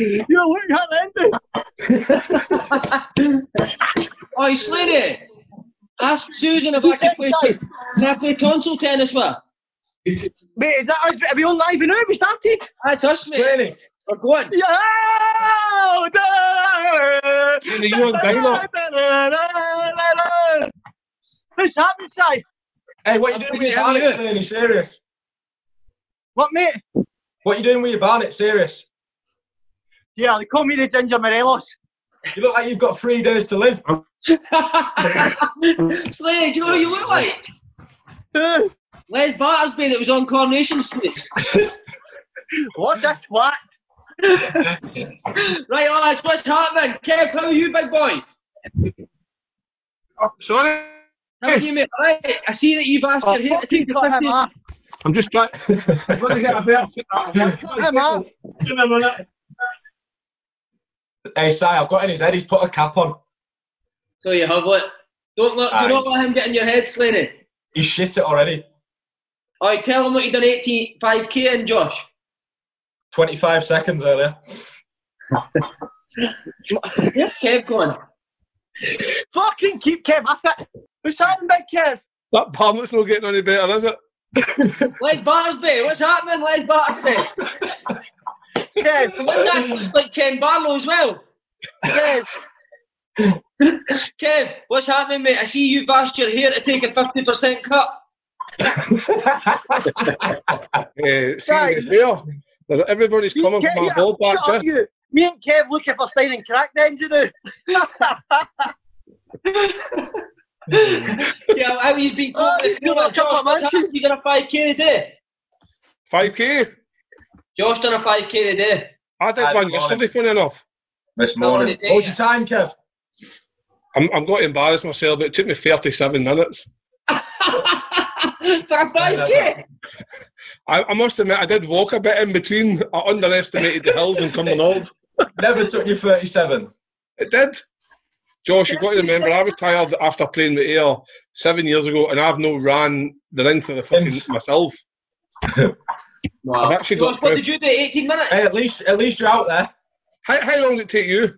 Joshy boy, you look horrendous. Oi, Slaney! Ask Susan if I can play, inside? can I play console tennis with her? Mate, is that us? Are we on live now? We started? That's us, mate. Slaney, We're oh, going. Yeah! Slaney, you on dialogue? What's happening, Si? Hey, what you I'm doing with your thinking, how barnet, you? Slaney? Serious? What, mate? What you doing with your barnet? Serious? Yeah, they call me the Ginger Morelos. You look like you've got three days to live. Slade, do you know what you look like? Les Battersby that was on Coronation Street. what the twat? Right, lads, what's happening? Kev, how are you, big boy? Oh, sorry? How are you, mate? Right, I see that you've asked Oh, your hair to take the 50. I'm just trying. I'm going to get a better. Cut him off. Hey, Si, I've got in his head. He's put a cap on. So you have what? Don't let, do not let him get in your head, Slaney. He's shit it already. Alright, tell him what you done 85k in, Josh. 25 seconds earlier. Yes, Kev, going? Fucking keep Kev off it. What's happening, big Kev? That pamphlet's not getting any better, is it? Les Battersby, what's happening, Les Battersby? Kev, Wouldn't that look like Ken Barlow as well? Kev. Kev, what's happening, mate? I see you've asked your hair to take a 50% cut. Eh, see Right. the there. Everybody's Me coming and from Kev- my ball yeah, patch. shut up, you. Me and Kev looking for Stein crack then, you know. yeah, how he's been Oh, called. you feel like a couple of What's happening? mansions. You done a 5k a day? 5k. Josh done a 5k a day. I did Aye, one come on. yesterday, funny enough. This morning. What was your time, Kev? I'm, I'm going to embarrass myself, but it took me 37 minutes. For a 5k? I, I must admit, I did walk a bit in between. I underestimated the hills and Cumbernauld. Never took you 37. It did. Josh, you've got to remember, I retired after playing with Ayr seven years ago, and I've no ran the length of the fucking Yes. myself. I've actually got what proof. did you do? 18 minutes? Hey, at least at least you're out there. How, how long did it take you?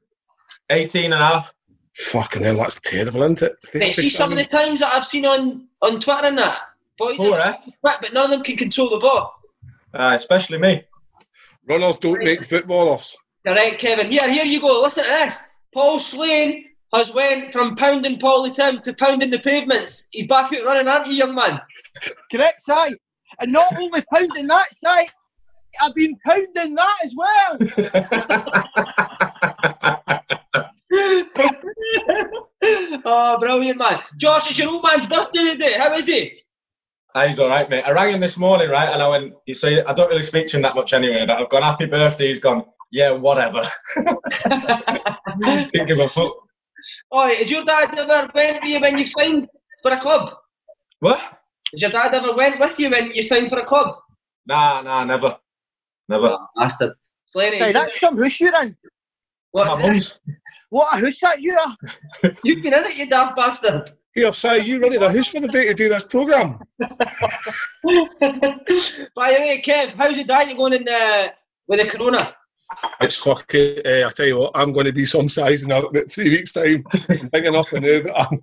18 and a half. Fucking hell, that's terrible, isn't it? Mate, see some of the times that I've seen on, on Twitter and that. Boys Poor, are eh? quick, but none of them can control the ball. Aye, especially me. Runners don't make footballers. Correct, Kevin. Here, here you go. Listen to this. Paul Slane has went from pounding Paulie Tim to pounding the pavements. He's back out running, aren't you, young man? Correct, Si. And not only pounding that, Si, I've been pounding that as well. oh, brilliant, man. Josh, it's your old man's birthday today. How is he? Ah, he's all right, mate. I rang him this morning, right, and I went. You see, I don't really speak to him that much anyway. But I've gone happy birthday. He's gone. Yeah, whatever. Didn't give a fuck. Oh, has your dad ever went with you when you signed for a club? What? Has your dad ever went with you when you signed for a club? Nah, nah, never, never. Bastard. Slaney, Si, that's some hoose you're in. what, My mum's. What a hoose that you are. You've been in it, you daft bastard. Here, Si, you rented a house for the day to do this programme. By the way, Kev, how's the diet going in the, with the corona? It's fucking, uh, I tell you what, I'm going to be some size in about three weeks' time. Big enough for now, but I'm.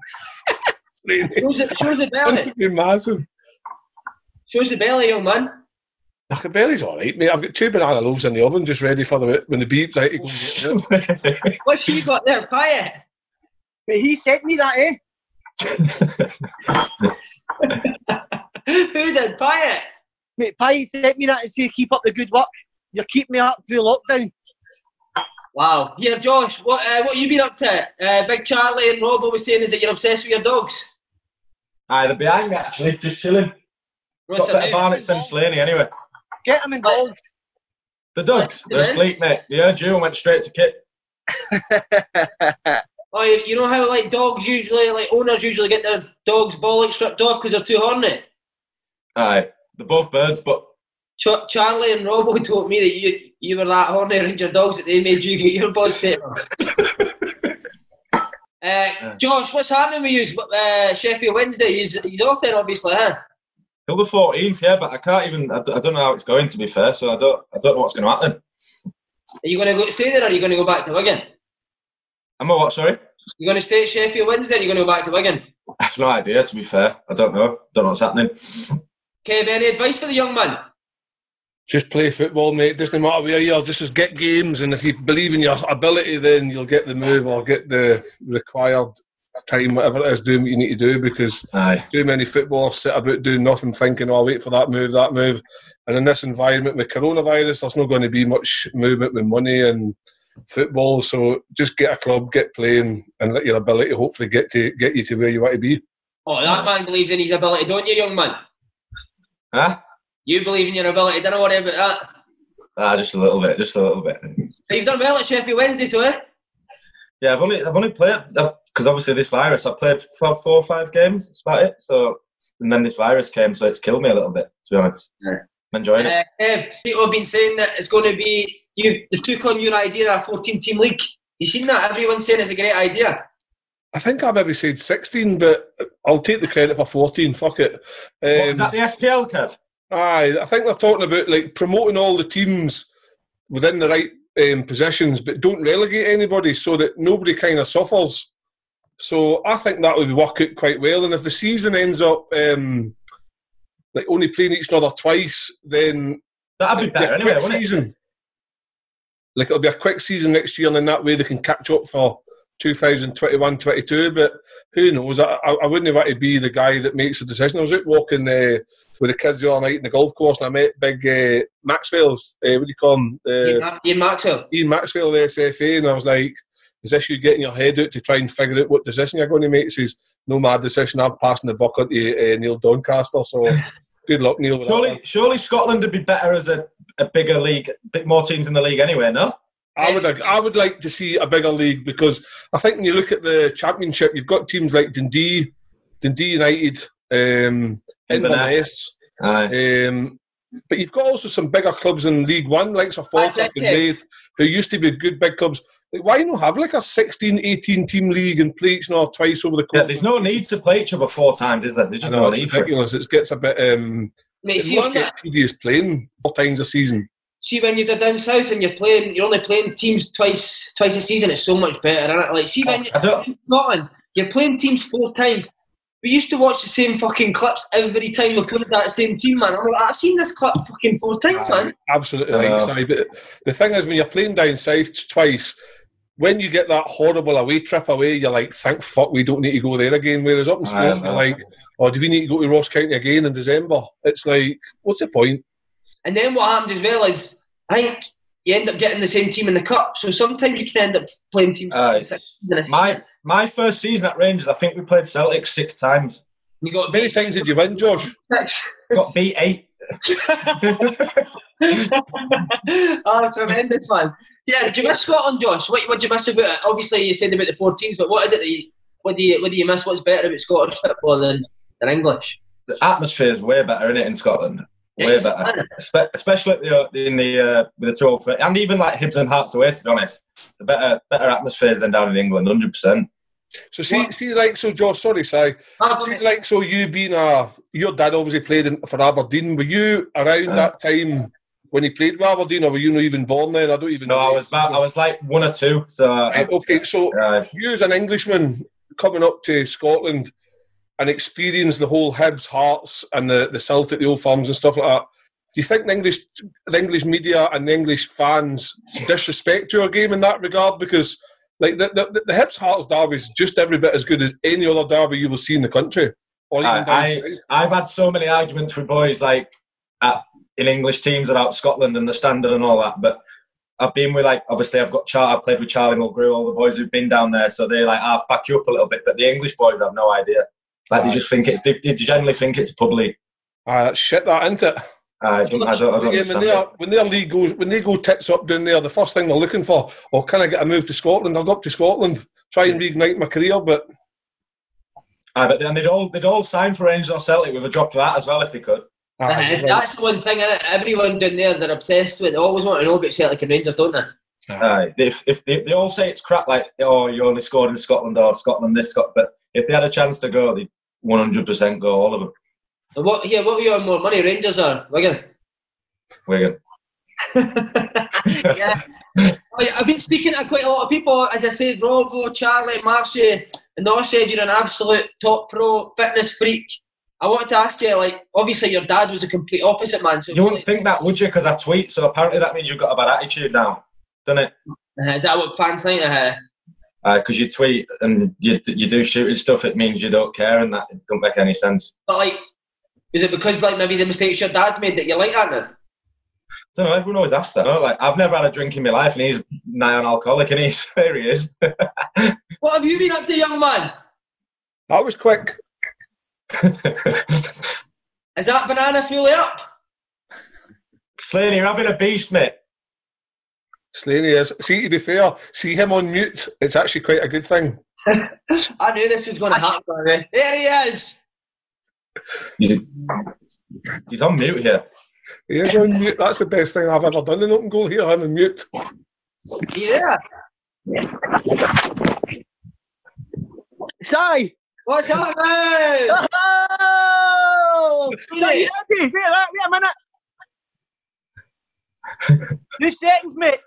Shows the, shows the I'm belly. going to be massive. Shows the belly, young man. Ach, the belly's all right, mate. I've got two banana loaves in the oven just ready for the when the beep's out. to go and get it. What's he got there? Pie But he sent me that, eh? Who did pie it? Mate, Pi sent me that to say keep up the good work. You're keeping me up through lockdown. Wow. Yeah, Josh, what uh, what you been up to? Uh, Big Charlie and Robo was saying is that you're obsessed with your dogs. Aye, they're behind me actually, just chilling. What's Got their better name? barnets than Slaney anyway. Get them involved. The dogs, They're they're asleep, mate. They heard you and went straight to Kit. Oh, you you know how like dogs usually, like owners usually get their dogs' bollocks stripped off because they're too horny. Aye, they're both birds, but Ch- Charlie and Robo told me that you you were that horny around your dogs that they made you get your balls taken. Uh, Josh, what's happening with you? Uh, Sheffield Wednesday, he's, he's off then, obviously, huh? till the 14th, yeah. But I can't even. I, d- I don't know how it's going. To be fair, so I don't. I don't know what's going to happen. Are you going to go stay there, or are you going to go back to Wigan? I'm a what? Sorry. You're going to stay at Sheffield Wednesday, or are going to go back to Wigan? I've no idea. To be fair, I don't know. Don't know what's happening. Kev, any advice for the young man? Just play football, mate. Doesn't matter where you are. Just just get games, and if you believe in your ability, then you'll get the move or get the required time, whatever it is, doing what you need to do. Because Aye. too many footballers sit about doing nothing, thinking, "Oh, I'll wait for that move, that move." And in this environment with coronavirus, there's not going to be much movement with money and football. So just get a club, get playing, and let your ability hopefully get to get you to where you want to be. Oh, that man believes in his ability, don't you, young man? Huh? You believe in your ability. Don't worry about that. Ah, just a little bit. Just a little bit. You've done well at Sheffield Wednesday, too, eh? Yeah, I've only I've only played because obviously this virus. I played four, four or five games. That's about it. So and then this virus came, so it's killed me a little bit. To be honest, Yeah. I'm enjoying it. Uh, Kev, people have been saying that it's going to be you. They've took on your idea of a 14 team league. You seen that? Everyone's saying it's a great idea. I think I maybe said 16, but I'll take the credit for 14. Fuck it. what, is Um, that the SPL, Kev? Aye, I think they're talking about like promoting all the teams within the right um, positions, but don't relegate anybody so that nobody kind of suffers. So I think that would work out quite well. And if the season ends up um, like only playing each other twice, then That'd be better a anyway, wouldn't it? season. Like it'll be a quick season next year, and then that way they can catch up for 2021-22. But who knows? I, I, I wouldn't want to be the guy that makes the decision. I was out walking uh, with the kids the other night in the golf course, and I met Big uh, Maxwell's. Uh, what do you call him? Uh, Ian- Ian Maxwell. Ian Maxwell, the SFA, and I was like, "Is this you getting your head out to try and figure out what decision you're going to make?" He says, "No mad decision. I'm passing the buck on to uh, Neil Doncaster." So, good luck, Neil. With that. Surely, surely Scotland would be better as a, a bigger league, bit more teams in the league anyway. No. I would I would like to see a bigger league because I think when you look at the championship, you've got teams like Dundee, Dundee United, um, Inverness, Aye. um, but you've got also some bigger clubs in League One, like Sir Falkirk and Exactly. Raith, who used to be good big clubs. Like, why not have like a 16, 18 team league and play each other twice over the course? Yeah, there's no need to play each other four times, is there? There's just know, no it's need for it. ridiculous. It gets a bit. Um, Mate, it must get that, tedious playing four times a season. See when you're down south and you're playing, you're only playing teams twice twice a season. It's so much better, isn't it? Like, see when you're in Scotland, you're playing teams four times. We used to watch the same fucking clips every time we played that same team, man. I'm like, I've seen this clip fucking four times, man. Absolutely I right, know. Si. But the thing is, when you're playing down south twice, when you get that horrible away trip away, you're like, thank fuck we don't need to go there again. Whereas up in Scotland, you're like, oh, do we need to go to Ross County again in December? It's like, what's the point? And then what happened as well is, I think you end up getting the same team in the cup. So sometimes you can end up playing teams. Aye. six My my first season at Rangers, I think we played Celtic six times. you got How many times did you win, Josh? six. Got beat eight. oh, tremendous, man. Yeah, did you miss Scotland, Josh? What what did you miss about it? Obviously, you said about the four teams, but what is it that you, what do you what do you miss? What's better about Scottish football than, than English? The atmosphere is way better in it in Scotland. Way Yes. better, Espe- especially the, in the uh, with the two old and even like Hibs and Hearts away. To be honest, the better better atmospheres than down in England, hundred percent. So see, see, like so, Josh. Sorry, Si. See, like so, you being a your dad obviously played in, for Aberdeen. Were you around Aye. that time when he played with Aberdeen, or were you not even born then? I don't even. No, know. I was about, I was like one or two. So Right, okay, so uh, you as an Englishman coming up to Scotland and experience the whole Hibs, Hearts, and the the Celtic, the Old Firms and stuff like that. Do you think the English, the English media and the English fans disrespect your game in that regard? Because like the the, the Hibs Hearts derby is just every bit as good as any other derby you will see in the country, or even I, I, I've had so many arguments with boys like at, in English teams about Scotland and the standard and all that, but I've been with like obviously I've got Char I've played with Charlie Mulgrew, all the boys who've been down there, so they like half back you up a little bit. But the English boys have no idea. Like they just think it's they, they generally think it's a pub league. Ah, that's shit, that isn't it? I don't I don't, I don't Yeah, when they are, it. when their league goes when they go tits up down there, the first thing they're looking for, oh, can I get a move to Scotland? I'll go up to Scotland, try and reignite my career, but Aye, but then they'd all they'd all sign for Rangers or Celtic with a drop of that as well if they could. ah, Uh, you're that's the one thing, innit? Everyone down there, they're obsessed with. They always want to know about Celtic and Rangers, don't they? Aye, if, if they, they all say it's crap, like oh you only scored in Scotland or Scotland this Scot, but if they had a chance to go, they'd one hundred percent go all of them. And what? Yeah, what were you on more money? Rangers or Wigan? Wigan. yeah. I- I've been speaking to quite a lot of people, as I said, Robo, Charlie, Marcy, and they all said you're an absolute top pro fitness freak. I wanted to ask you, like, obviously your dad was a complete opposite man. So You wouldn't think that, would you? Because I tweet, so apparently that means you've got a bad attitude now, doesn't it? Uh, is that what fans think? Uh, Uh, because you tweet and you you do shooting stuff, it means you don't care, and that don't make any sense. but like, is it because like maybe the mistakes your dad made that you like that now? I don't know. Everyone always asks that. No? Like I've never had a drink in my life, and he's nigh on alcoholic, and he's there he is. What have you been up to, young man? That was quick. Is that banana fully up? Slaney, you're having a beast, mate. Slaney is. See, to be fair, see him on mute. It's actually quite a good thing. I knew this was going to happen. Already. There he is. He's, he's on mute here. He is on mute. That's the best thing I've ever done in open goal here. I'm on mute. Yeah. Si! What's happening? Oh! Wait. Are you ready? Wait, that, wait a minute. Two seconds, mate.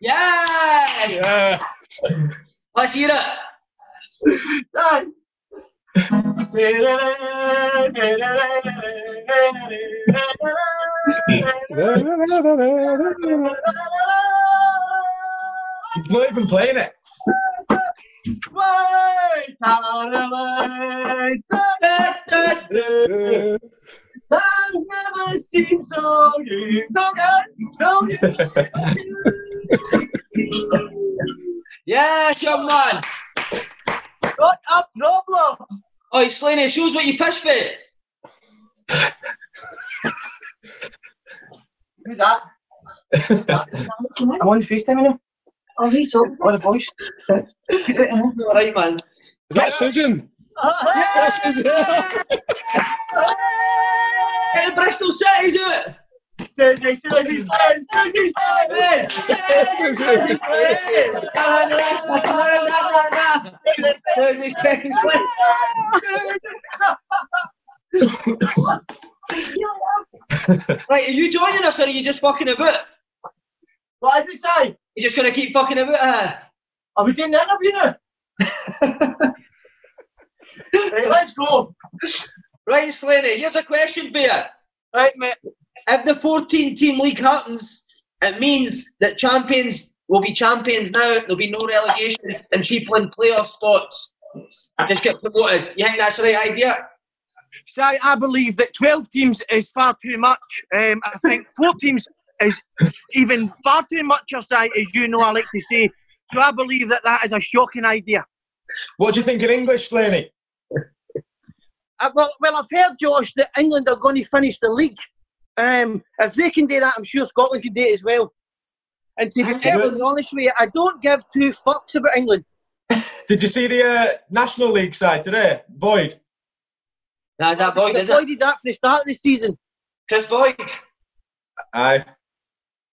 Yes. Yeah. Let's hear it. Si! He's not even playing it. Wait, Caroline, I've never seen so good, so good, so good. Yes, young man. Not a problem. Oh, Slaney, shows what you pitch for. Who's that? I'm on FaceTime now. Oh, who's up? All the boys. All right, man. Is that Susan? Oh, That's Susan. Get the Bristol. Susie, eh. Susie, Susie, Susie. Right, are you joining us or are you just fucking about? What does it say? You're just going to keep fucking about her? Uh. Are we doing the interview now? right, let's go. Right, Slaney, here's a question for you. Right, mate. If the 14 team league happens, it means that champions will be champions now. There'll be no relegations and people in playoff spots just get promoted. You think that's the right idea? Si, I believe that 12 teams is far too much. Um, I think four teams is even far too much, or Si, as you know I like to say. So I believe that that is a shocking idea. What do you think in English, Slaney? Uh, well, well, I've heard, Josh, that England are going to finish the league. Um, if they can do that, I'm sure Scotland can do it as well. And to be perfectly honest with you, I don't give two fucks about England. Did you see the uh, National League side today? Void. Nah, is that Void, They is it? avoided that for the start of the season. Chris Void. Aye.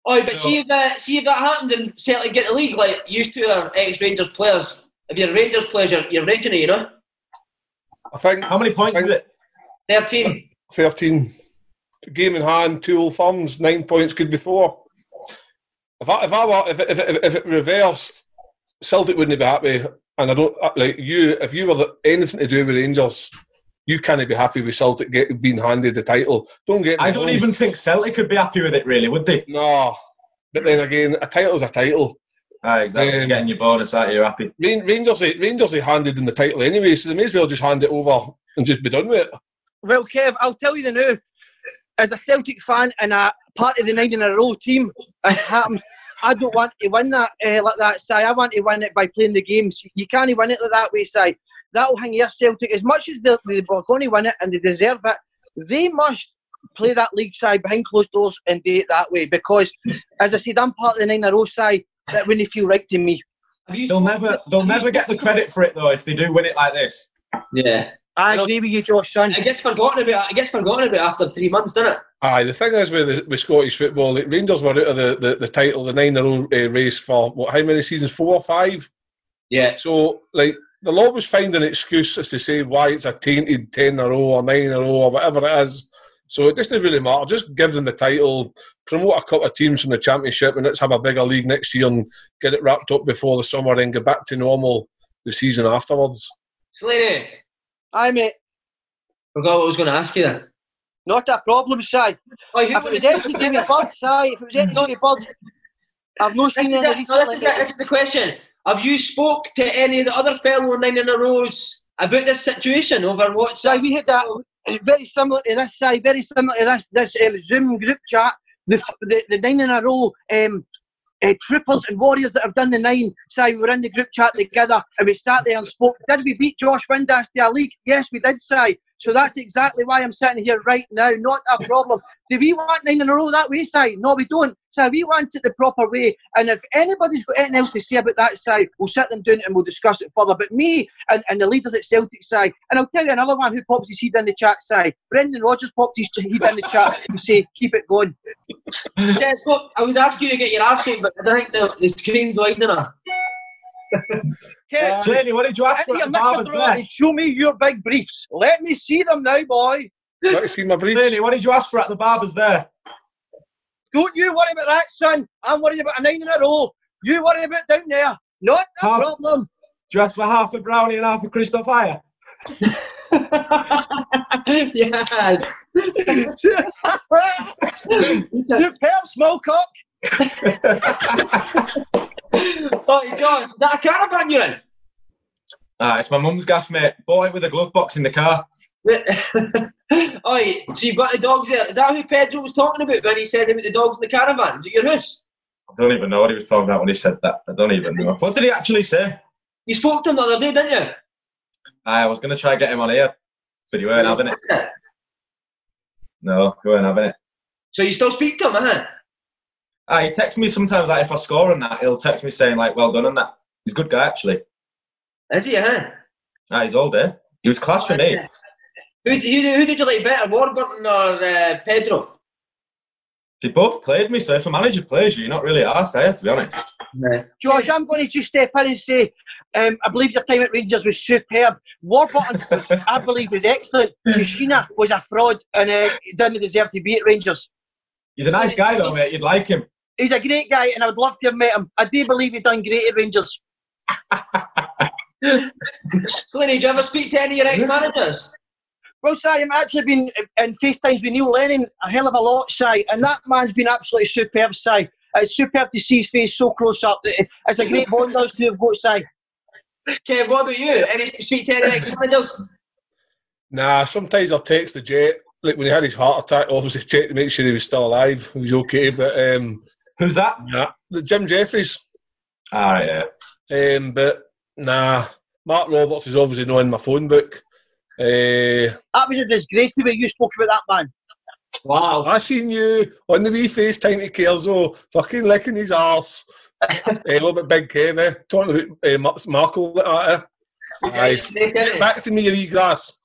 Oh, but So- see if that see if that happens and Celtic get the league like used to are ex Rangers players. If you're Rangers players, you're, you're Rangers, you know. I think How many points is it? Thirteen. 13. Game in hand, two old thumbs, nine points good before. If I, if I were, if it, if if it reversed, Celtic wouldn't be happy. And I don't, uh, like you, if you were the, anything to do with Rangers, you can't be happy with Celtic get, being handed the title. Don't get me I don't wrong. even think Celtic could be happy with it, really, would they? No. But then again, a title's a title. Aye, exactly. Um, You're getting your bonus out, you're happy. Rangers, Rangers, they handed in the title anyway, so they may as well just hand it over and just be done with it. Well, Kev, I'll tell you the now. As a Celtic fan and a part of the nine in a row team, it happens. I don't want to win that uh, like that, Si. I want to win it by playing the games. You can't win it like that way, Si. That'll hang your Celtic. As much as they're, they're going to win it and they deserve it, they must play that league side behind closed doors and do it that way. Because, as I said, I'm part of the nine in a row side. That wouldn't feel right to me. Have you? They'll never, they'll never get the credit for it though if they do win it like this. Yeah. I agree with you, Josh, son. It gets forgotten about. It guess forgotten about after three months, didn't it? Aye, the thing is with, with Scottish football, like Rangers were out of the, the, the title, the nine in a row uh, race for what? How many seasons? Four or five? Yeah. So, like, they'll always find an excuse as to say why it's a tainted ten in a row or nine in a row or whatever it is. So it doesn't really matter. Just give them the title, promote a couple of teams from the championship, and let's have a bigger league next year and get it wrapped up before the summer and get back to normal the season afterwards. Slaney, Aye, mate. forgot what I was going to ask you then. Not a problem, Si. Oh, who If it was anything to do with birds, Si, if it was anything to do with birds, I've not seen is, any it. No, this, is it. this is the question. Have you spoke to any of the other fellow nine in a rows about this situation over Si, WhatsApp? we had that very similar to this, side, very similar to this this um, Zoom group chat. The, the the nine in a row um, uh, troopers and warriors that have done the nine. Si, we were in the group chat together and we sat there and spoke. Did we beat Josh Windass to a league? Yes, we did, Si. So that's exactly why I'm sitting here right now. Not a problem. Do we want nine in a row that way, side? No, we don't. So we want it the proper way. And if anybody's got anything else to say about that, side, we'll sit them down and we'll discuss it further. But me and, and the leaders at Celtic, side, and I'll tell you another one who popped his head in the chat, side. Brendan Rodgers popped his head in the chat to say, keep it going. I would ask you to get your arse but I don't think the, the screen's wide enough. Okay, Slaney, what did you ask for at the barbers and show me your big briefs. Let me see them now, boy. Let me see my briefs. Slaney, what did you ask for at the barbers there? Don't you worry about that, son. I'm worried about a nine in a row. You worry about down there. Not a Half- problem. Did you ask for half a brownie and half a crystal fire? yeah. Superb small Oh, John, that a caravan you're in? Ah, it's my mum's gaff, mate. Boy with a glove box in the car. Oi, so you've got the dogs there. Is that who Pedro was talking about when he said about the dogs in the caravan? Is it your house? I don't even know what he was talking about when he said that. I don't even know. What did he actually say? You spoke to him the other day, didn't you? I was going to try and get him on here, but he weren't having it. No, he weren't having it. So you still speak to him, huh? Ah, he texts me sometimes, like, if I score and that, he'll text me saying, like, well done and that. He's a good guy, actually. Is he, huh? Ah, he's all day. He was class for me. Who, who, who did you like better, Warburton or uh, Pedro? They both played me, so if a manager plays you, you're not really asked, are you, to be honest? George, I'm going to just step in and say, um, I believe your time at Rangers was superb. Warburton, I believe, was excellent. Caixinha was a fraud and uh, didn't deserve to be at Rangers. He's a nice guy, though, mate. You'd like him. He's a great guy and I would love to have met him. I do believe he done great at Rangers. Slaney, did you ever speak to any of your ex-managers? Well, Si, I'm actually been in FaceTimes with Neil Lennon a hell of a lot, Si, and that man's been absolutely superb, Si. It's superb to see his face so close up. It's a great bond those two have got, Si. Kev, what about you? Any speak to any ex-managers? Nah, sometimes I'll text the Jet. Like when he had his heart attack, obviously check to make sure he was still alive. He was okay, but um, Who's that? Yeah, the Jim Jefferies. Ah, yeah. Um, but nah, Mark Roberts is obviously not in my phone book. Uh, That was a disgrace the way you spoke about that man. Wow. I seen you on the wee FaceTime to Kelso, fucking licking his arse. a little bit big Kev, eh? Talking about uh, Mar- Marco like that, eh? Aye. Get back to me, you wee grass.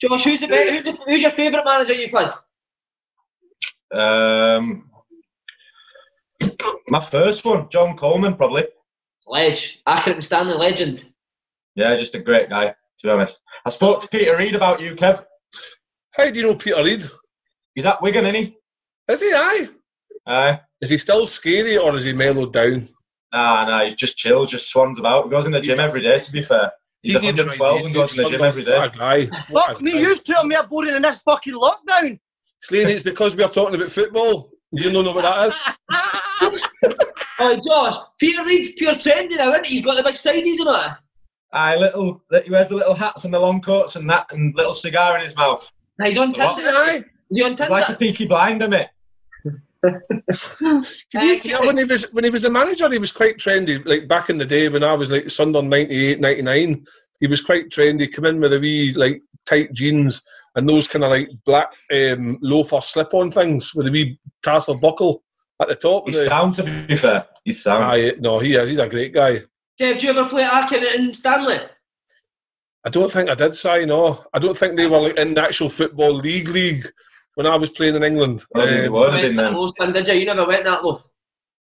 Josh, who's, who's, the, who's your favourite manager you've had? Um, my first one, John Coleman, probably. Ledge. Accrington Stanley legend. Yeah, just a great guy, to be honest. I spoke to Peter Reid about you, Kev. How do you know Peter Reid? He's at Wigan, isn't he? Is he aye? Aye. Is he still scary or is he mellowed down? Nah, nah, he's just chills, just swans about. He goes in the gym every day, to be fair. He's He did the right 112 and goes in the gym every day. What a guy. What Fuck a me, guy. you two are more boring in this fucking lockdown. Slaney, it's because we are talking about football. You don't know what that is? Oh, Josh, Peter Reid's pure trendy now, isn't he? He's got the big sideys and all. Aye, little, he wears the little hats and the long coats and that, and little cigar in his mouth. He's on What? Tinder. Aye. Is he on He's Tinder? like a peaky blinder, mate. To be uh, fair, when he was when he was a manager, he was quite trendy. Like back in the day when I was like Sunderland 98, 99, he was quite trendy. Come in with a wee like tight jeans and those kind of like black um, loafer slip-on things with a wee tassel buckle at the top. He's of the- sound, to be fair. He's sound. Aye, no, he is. He's a great guy. Kev, do you ever play Accrington Stanley? I don't think I did say no. I don't think they were like in the actual football league league when I was playing in England. I Um, they would have Went that then. low, son, did you? You never went that low.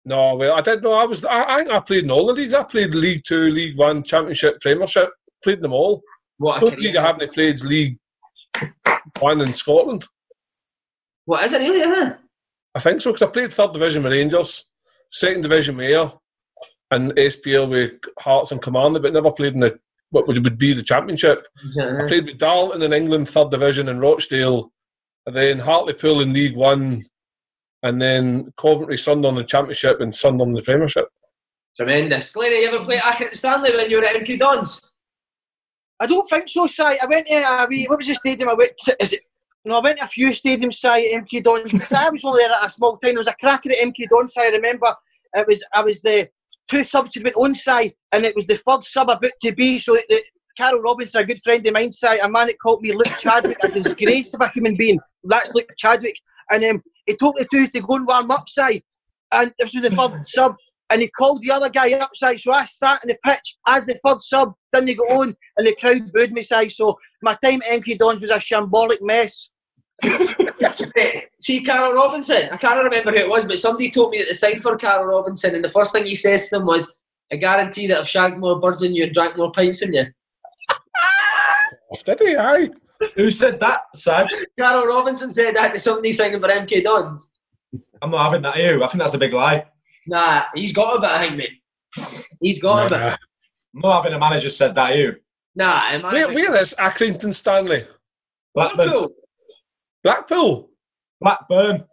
No, well, I did. No, I was. I, I I played in all the leagues. I played League Two, League One, Championship, Premiership. Played them all. What No a league career. I haven't played League One in Scotland. What is it really? Huh? I think so because I played third division with Rangers, second division with Ayr, and SPL with Hearts and Commander, but never played in the what would be the championship. I played with Darlington in England, third division, and Rochdale, and then Hartlepool in League One, and then Coventry, Sunderland in the Championship, and Sunderland in the Premiership. Tremendous. Slaney, you ever play Accrington Stanley when you were at MK Dons? I don't think so, Si. I went to a wee, what was the stadium I went to? Is it? No, I went to a few stadiums, Si, MK Dons. Si, I was only there at a small time. There was a cracker at MK Dons, Si. I remember it was I was the two subs had been on, Si, and it was the third sub about to be. So it, the, Karl Robinson, a good friend of mine, Si, a man that called me Luke Chadwick, as disgrace of a human being. That's Luke Chadwick. And um, he took the two to go and warm up, Si. And this was the third sub. And he called the other guy up, Si. So I sat in the pitch as the third sub. Then they got on, and the crowd booed me, Si. So my time at MK Dons was a shambolic mess. See Karl Robinson. I can't remember who it was, but somebody told me that they signed for Karl Robinson, and the first thing he says to them was, "I guarantee that I've shagged more birds than you and drank more pints than you." Did he? Aye. Who said that, Sad? Karl Robinson said that to somebody signing for MK Dons. I'm not having that you. I think that's a big lie. Nah, he's got a bit, I think, mate. He's got a bit. Nah. I'm not having a manager said that you. Nah, am I? Where, where is Accrington Stanley? Blackburn. Liverpool. Blackpool. Blackburn.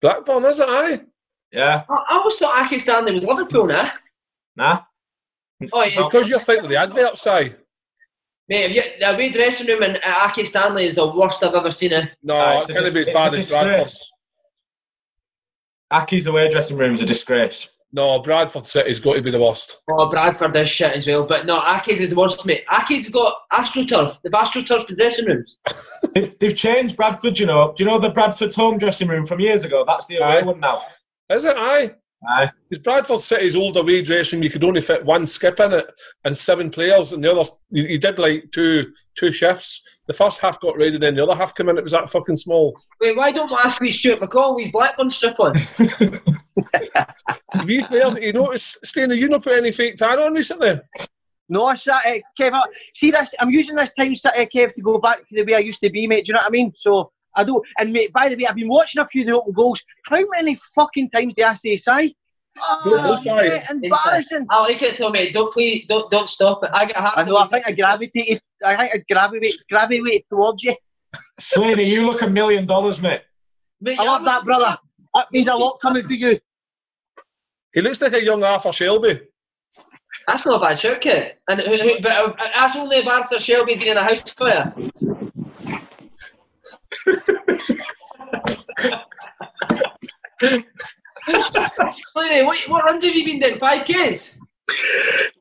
Blackburn, is it? Aye. Yeah. I, I always thought Accy Stanley was Liverpool now. Nah. Oh, It's because you're thinking the adverts, aye. Mate, if you, the away dressing room in uh, Accy Stanley is the worst I've ever seen it. No, Aye, it it's a can't be as bad as Bradford. Disgrace. Accy's away dressing room is a disgrace. No, Bradford City's got to be the worst. Oh, Bradford does shit as well. But no, Accy's is the worst, mate. Accy's got AstroTurf. They've AstroTurf the dressing rooms. They've, they've changed Bradford, you know. Do you know the Bradford's home dressing room from years ago? That's the away Aye. one now. Is it? Aye. Aye. Because Bradford City's old away dressing room, you could only fit one skip in it and seven players, and the other you, you did like two two shifts. The first half got ready, then the other half came in. It was that fucking small. Wait, why don't we ask we Stuart McCall with his Blackburn strip on? We played, you notice, Steny, you not put any fake tan on recently? No, I sat, uh, Kev, I- see this, I'm using this time, sat, uh, Kev, to go back to the way I used to be, mate. Do you know what I mean? So, I don't, and mate, by the way, I've been watching a few of the open goals. How many fucking times do I say, Si? Don't Oh, go, Si. mate, embarrassing. I like it, Tommy. mate. Don't play, don't don't stop it. I get happy. I know, I think I gravitated, I think I gravitate, gravitate towards you. Slaney, you look a million dollars, mate. Mate, I love that, brother. That means a lot coming for you. He looks like a young Arthur Shelby. That's not a bad shout, kid. And who, who, but uh, that's only if Arthur Shelby been in a house fire. What, what runs have you been doing? Five Ks?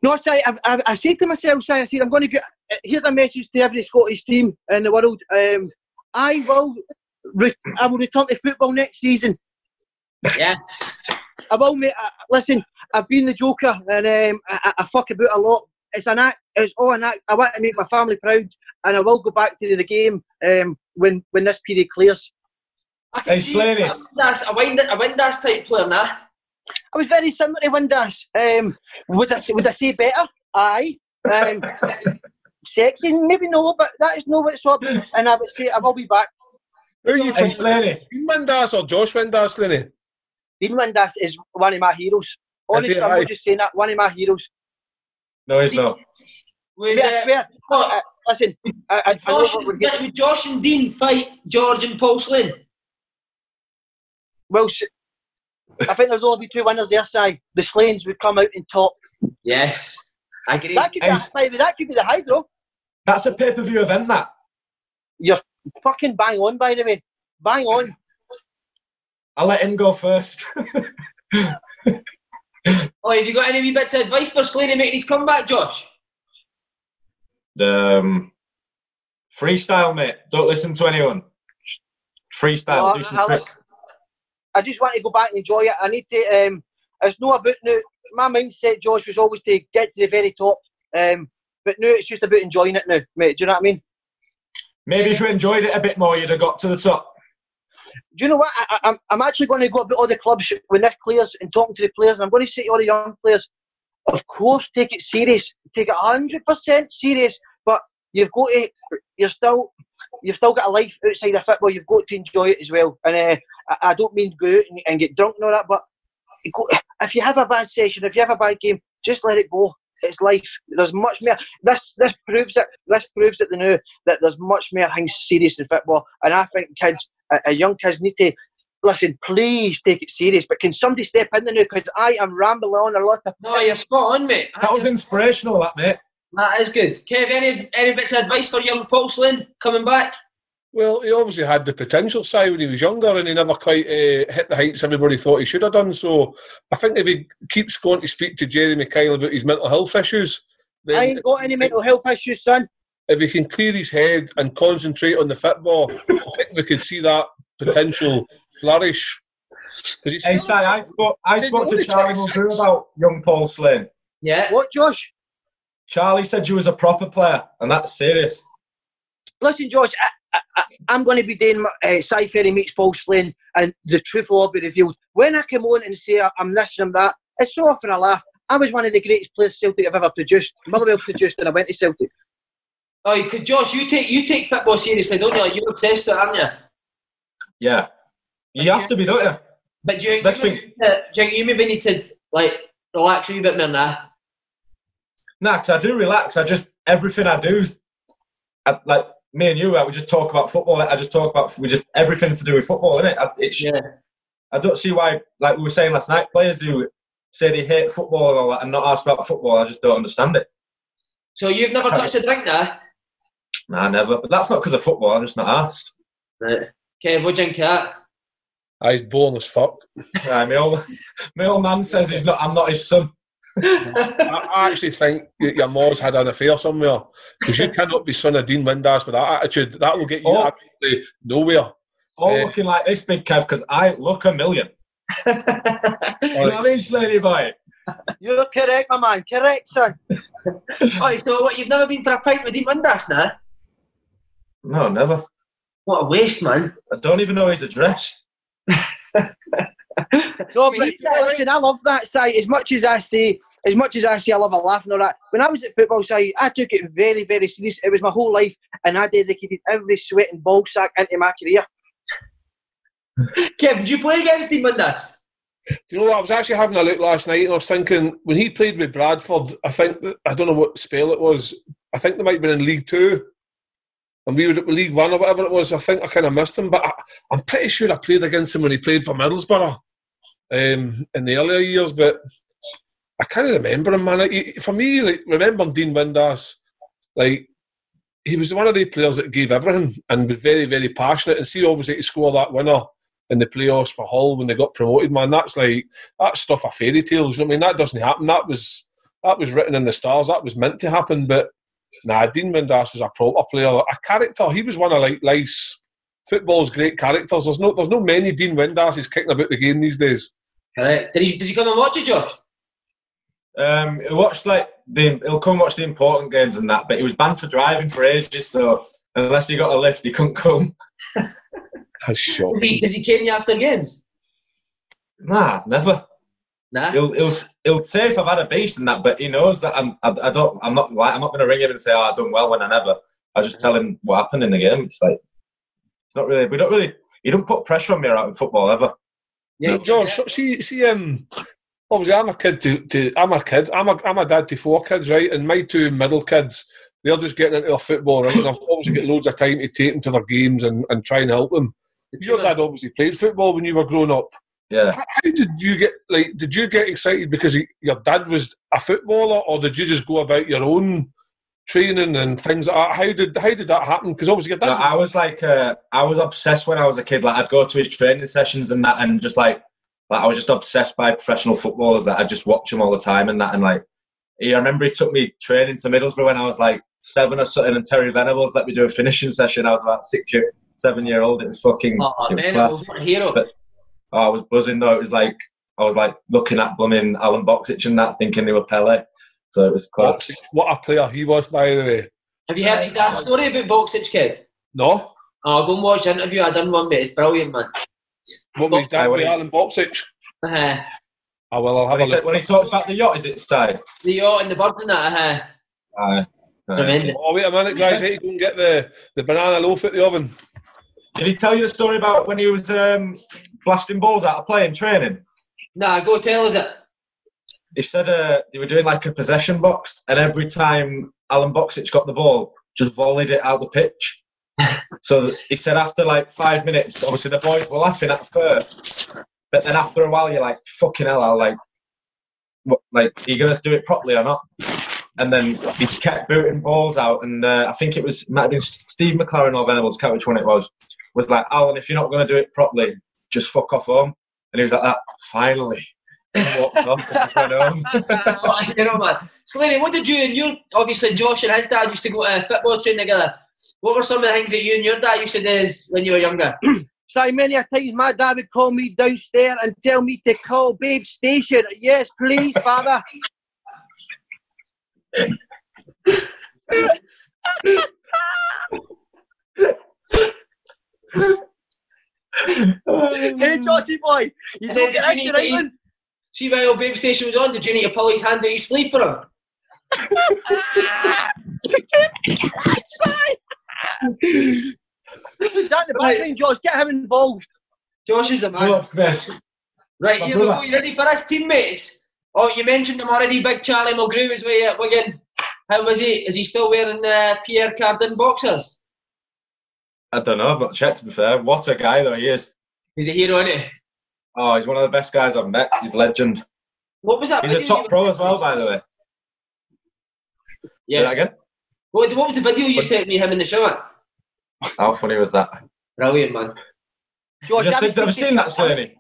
No, sorry, I've, I've, I said to myself, Si, I said, I'm going to get, here's a message to every Scottish team in the world. Um, I will, re- I will return to football next season. Yes. I will, mate. I, listen, I've been the joker and um, I, I- I fuck about a lot. It's an act. It's all an act. I want to make my family proud, and I will go back to the game um, when when this period clears. I can Hey, see Slaney. a Windass, a, wind, a Windass type player now. I was very similar to Windass. Um, was I would I say better? Aye. Um, sexy, maybe no, but that is no what it's all about. And I would say I will be back. Who are you Hey, talking Slaney. Dean Windass or Josh Windass, Lenny? Dean Windass is one of my heroes. Honestly, I'm Aye. just saying that. One of my heroes. No, he's not. With, Mate, I uh, swear, uh, listen, I, I, I Josh, what we're getting. would Josh and Dean fight George and Paul Slane? Well, I think there'd only be two winners there, Si. The Slanes would come out in top. Yes. I agree. That could, be, Hey, a- the that could be the Hydro. That's a pay per view event, that. You're fucking bang on, by the way. Bang on. I'll let him go first. Oh, have you got any wee bits of advice for Slaney making his comeback, Josh? Um, freestyle, mate. Don't listen to anyone. Freestyle. No, do some I, I, trick. I just want to go back and enjoy it. I need to. Um, it's not about now. My mindset, Josh, was always to get to the very top. Um, but now it's just about enjoying it now, mate. Do you know what I mean? Maybe if you enjoyed it a bit more, you'd have got to the top. Do you know what? I, I, I'm, I'm actually going to go about all the clubs when this clears and talking to the players. And I'm going to say to all the young players, of course, take it serious. Take it 100% serious. But you've got to, you're still, you've still got a life outside of football. You've got to enjoy it as well. And uh, I, I don't mean go out and, and get drunk and all that, but go, if you have a bad session, if you have a bad game, just let it go. It's life. There's much more. This this proves it. This proves it. They know that there's much more things serious in football, and I think kids, uh, uh, young kids, need to listen. Please take it serious. But can somebody step in there now? Because I am rambling on a lot of. No, you're spot on, mate. That was inspirational, that mate. That is good. Kev, any any bits of advice for young Paul Slane coming back? Well, he obviously had the potential side when he was younger, and he never quite uh, hit the heights everybody thought he should have done. So I think if he keeps going to speak to Jeremy Kyle about his mental health issues, then I ain't got any mental health issues, son. if he can clear his head and concentrate on the football, I think we could see that potential flourish. 'Cause he's Hey, still- Si, I spoke, I spoke to Charlie 26. About young Paul Slane. Yeah. What, Josh? Charlie said you was a proper player, and that's serious. Listen, Josh, I, I, I, I'm going to be doing my, uh, Si Ferry meets Paul Slane, and the truth will all be revealed. When I come on and say I'm this and I'm that, it's so often a laugh. I was one of the greatest players Celtic have ever produced. Motherwell produced, and I went to Celtic. Oh, because Josh, you take you take football seriously, don't you? Like, you're obsessed with it, aren't you? Yeah. You have to be, don't you? But do you, Best you, maybe need to, do you maybe need to like relax a wee bit more now? Nah, 'cause I do relax. I just everything I do, is- I, like me and you, like, we just talk about football. I just talk about we just everything to do with football, innit? I, it's, Yeah. I don't see why, like we were saying last night, players who say they hate football and all that and not asked about football, I just don't understand it. So you've never touched a drink now? Nah, never. But that's not because of football. I'm just not asked. Right. Kev, what drink that? Ah, he's born as fuck. Right, my old my old man says he's not. I'm not his son. I, I actually think that your mom's had an affair somewhere because you cannot be son of Dean Windass with that attitude. That will get you Oh. absolutely nowhere. All Yeah. looking like this, big Kev, because I look a million. You know what I mean, Slaney boy? You're correct, my man. Correct, son. oh, so what? You've never been for a pint with Dean Windass now? No, never. What a waste, man. I don't even know his address. No, but listen, I love that site as much as I say. As much as I say, I love a laugh and all that. When I was at football side, I took it very, very serious. It was my whole life, and I dedicated every sweat and ball sack into my career. Kev, did you play against Dean Windass? Do you know what? I was actually having a look last night and I was thinking when he played with Bradford, I think that, I don't know what spell it was. I think they might have been in League Two, and we were at League One or whatever it was. I think I kind of missed him, but I, I'm pretty sure I played against him when he played for Middlesbrough um, in the earlier years. But I can't remember him, man. For me, like remembering Dean Windass, like he was one of the players that gave everything and was very, very passionate. And see, obviously, to score that winner in the playoffs for Hull when they got promoted, man, that's like that's stuff of fairy tales. You know I mean? That doesn't happen. That was that was written in the stars. That was meant to happen. But nah, Dean Windass was a proper player, a character. He was one of like life's football's great characters. There's no there's no many Dean Windasses kicking about the game these days. Correct. Did he, did he come and watch it, Josh? Um, he watched like the. He'll come watch the important games and that, but he was banned for driving for ages. So unless he got a lift, he couldn't come. That's shocking. Does he, does he cane you after games? Nah, never. Nah. He'll he'll he'll say if I've had a beast and that, but he knows that I'm. I, I don't. I'm not like I'm not going to ring him and say, "Oh, I've done well," when I never. I just tell him what happened in the game. It's like it's not really. We don't really. You don't put pressure on me out in football ever. Yeah, George, so- see, see, um, obviously, I'm a kid to, to I'm a kid. I'm a, I'm a dad to four kids, right? And my two middle kids, they're just getting into their football, right? And I've obviously got loads of time to take them to their games and, and try and help them. Your dad obviously played football when you were growing up. Yeah. How, how did you get like? Did you get excited because he, your dad was a footballer, or did you just go about your own training and things like that? How did how did that happen? Because obviously your No, dad. I was like, uh, I was obsessed when I was a kid. Like, I'd go to his training sessions and that, and just like, like I was just obsessed by professional footballers. That I just watch them all the time and that, and like, he, I remember he took me training to Middlesbrough when I was like seven or something, and Terry Venables let me do a finishing session. I was about six year, seven year old. It was fucking, Oh, it was man, class. was what a hero. But- Oh, I was buzzing though. It was like I was like looking at blooming Alen Boksic and that, thinking they were Pele. So it was class. what a player he was, by the way. Have you heard his dad's story about Boxage Kid? No, Oh, go and watch the interview. I done one, mate. It's brilliant, man. What was his dad Aye, with when Alen Boksic? Uh-huh. Oh well, I'll have When a he, said, look. when he talks about the yacht, is it style? The yacht and the birds and that. Aye. Tremendous. Oh, wait a minute, guys. I need to go and get the, the banana loaf at the oven. Did he tell you the story about when he was um, blasting balls out of play in training? Nah, go tell us it. He said uh, they were doing like a possession box, and every time Alen Boksic got the ball, just volleyed it out the pitch. So he said after like five minutes, obviously the boys were laughing at first, but then after a while you're like, fucking hell, I'll like, what, like, are you gonna do it properly or not? And then he's kept booting balls out, and uh, I think it was might have been Steve McClaren or Venables, can't which one it was. Was like, Alan, if you're not gonna do it properly, just fuck off home. And he was like, that finally. Walked off and home. You know, man. Slaney, what did you and your obviously Josh and his dad used to go to football training together? What were some of the things that you and your dad used to do as- when you were younger? So many a times my dad would call me downstairs and tell me to call Babe Station. Yes, please, father. hey, Joshy boy, you don't get need to England. See while Babe Station was on, did you need to pull his hand out his sleeve for him? Is that in the background, Josh? Get him involved. Josh is the man. Look. Right, My here we go. You ready for us, teammates? Oh, you mentioned him already. Big Charlie Mulgrew is way at Wigan. How was he? Is he still wearing the Pierre Cardin boxers? I don't know. I've not checked. To be fair, what a guy though he is. He's a hero, isn't he? Oh, he's one of the best guys I've met. He's a legend. What was that? He's a top pro as well, by the way. Say that Yeah. again. What, what was the video you sent me him in the shower? How funny was that? Brilliant, man. Josh, I you was seen, have speaking seen to- that, Slaney?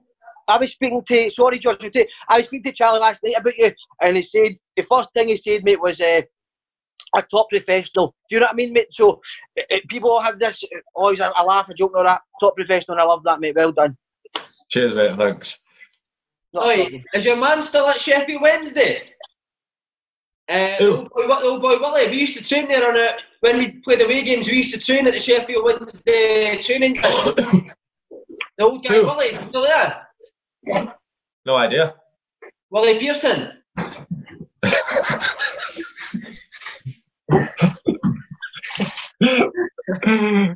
I was speaking to, sorry, Josh, I was speaking to Charlie last night about you, and he said, the first thing he said, mate, was uh, a top professional. Do you know what I mean, mate? So uh, people all have this, always a, a laugh, a joke, and all that. Top professional, and I love that, mate. Well done. Cheers, mate. Thanks. Not Oi, is your man still at Sheffield Wednesday? Uh, Who? old boy, Wi- old boy Willie. We used to train there on a when we played away games. We used to train at the Sheffield Wednesday training ground. the old guy Who? Willie is still there. No idea. Willie Pearson.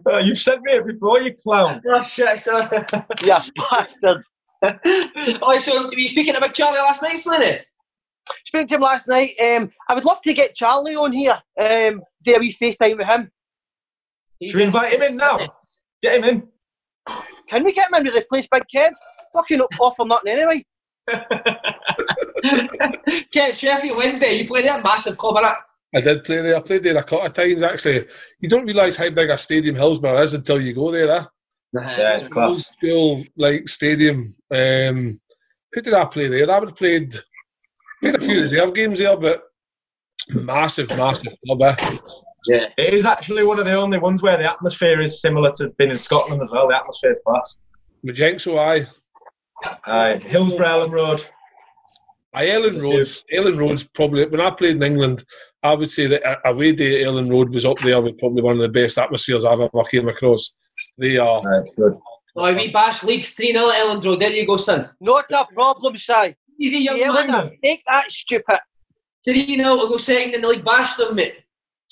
Oh, you've sent me it before, you clown. Oh shit! So, Yeah, bastard. oh, so were you speaking about Charlie last night, Slaney? Speaking to him last night, um, I would love to get Charlie on here, um, do a wee FaceTime with him. Should we invite him in now? Get him in. Can we get him in to replace Big Kev? Fucking offer nothing anyway. Kev, Sheffield Wednesday. You played there, massive club, innit? I did play there. I played there a couple of times, actually. You don't realise how big a stadium Hillsborough is until you go there, eh? Yeah, it's Old class. school, like, stadium. Um, who did I play there? I would have played, played a few reserve games there, but massive, massive club, eh? Yeah. It is actually one of the only ones where the atmosphere is similar to being in Scotland as well. The atmosphere is class. Majenko, aye. Aye. Hillsborough Elland Road. Aye, Elland Yes, Road's Elland Road's probably when I played in England, I would say that away day at Elland Road was up there with probably one of the best atmospheres I've ever came across. They are Aye, it's good. Oh, we bash Leeds 3 0 at Elland Road. There you go, son. Not a problem, Si. Easy, young Yeah, man. take that, stupid. 3 0 to go second in the league. Bash them, mate.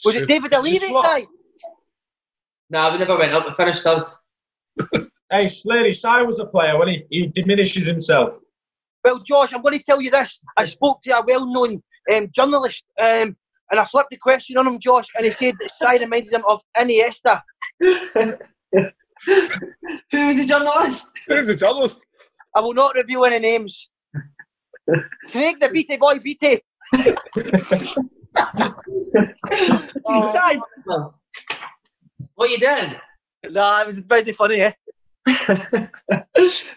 Was it David O'Leary, Just what? Si? Nah, we never went up. We finished third. Hey, Slaney, Si was a player when he, he diminishes himself. Well, Josh, I'm going to tell you this. I spoke to a well-known um, journalist, um, and I flipped the question on him, Josh, and he said that Si reminded him of Iniesta. Who was the journalist? Who's the journalist? I will not reveal any names. Craig the Beatty boy, Beatty. Oh. Si. What you doing? No, Nah, it was very funny, eh?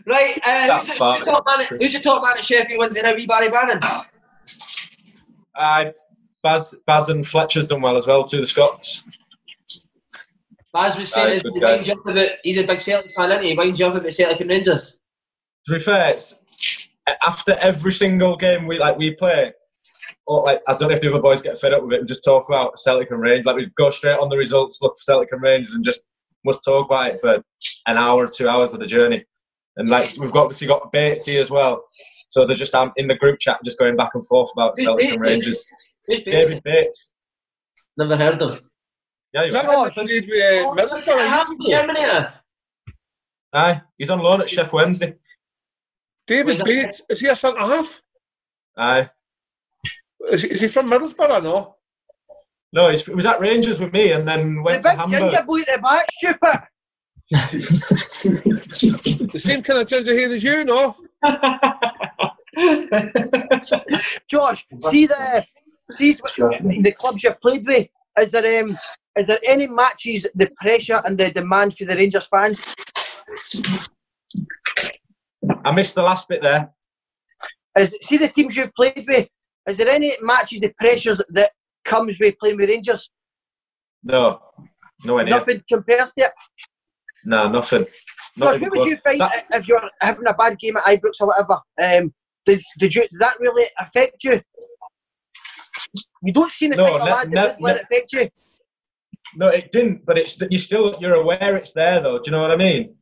Right, uh, That's who's, the, fine. who's, the top man at, who's the top man at Sheffield Wednesday now? Barry Bannan. Aye. Baz, Baz and Fletcher's done well as well, too, the Scots. Baz was saying Aye, his good he guy. winds you up about, he's a big Celtic fan, isn't he? He winds you up about Celtic and Rangers. To be fair, it's, after every single game we like we play, or like I don't know if the other boys get fed up with it and just talk about Celtic and Rangers. Like we go straight on the results, look for Celtic and Rangers, and just must talk about it for an hour, or two hours of the journey. And like we've got obviously got Batesy as well, so they're just um, in the group chat, just going back and forth about Who's Celtic and Rangers. Who's Batesy? David Bates, Never heard of him. Yeah, Is that right. what they with uh, Middlesbrough years ago? Germany. uh, Aye, he's on loan at Sheff Wednesday. David Was Bates, is he a centre half? Aye. Is he, is he from Middlesbrough? No. No, he's, he was at Rangers with me and then The went to big Hamburg. ginger boy at the back, stupid. The same kind of ginger hair as you, no? Josh, see the see the clubs you've played with. Is there um is there any matches the pressure and the demand for the Rangers fans? I missed the last bit there. Is see the teams you've played with? Is there any matches the pressures that comes with playing with Rangers? No, no idea. Nothing compares to it. No, nothing. Not Josh, what would you find That- if you're having a bad game at Ibrox or whatever? Um, did, did you did that really affect you? You don't seem the No, of ne- lad ne- let it affect you. No, it didn't. But it's that you still you're aware it's there though. Do you know what I mean?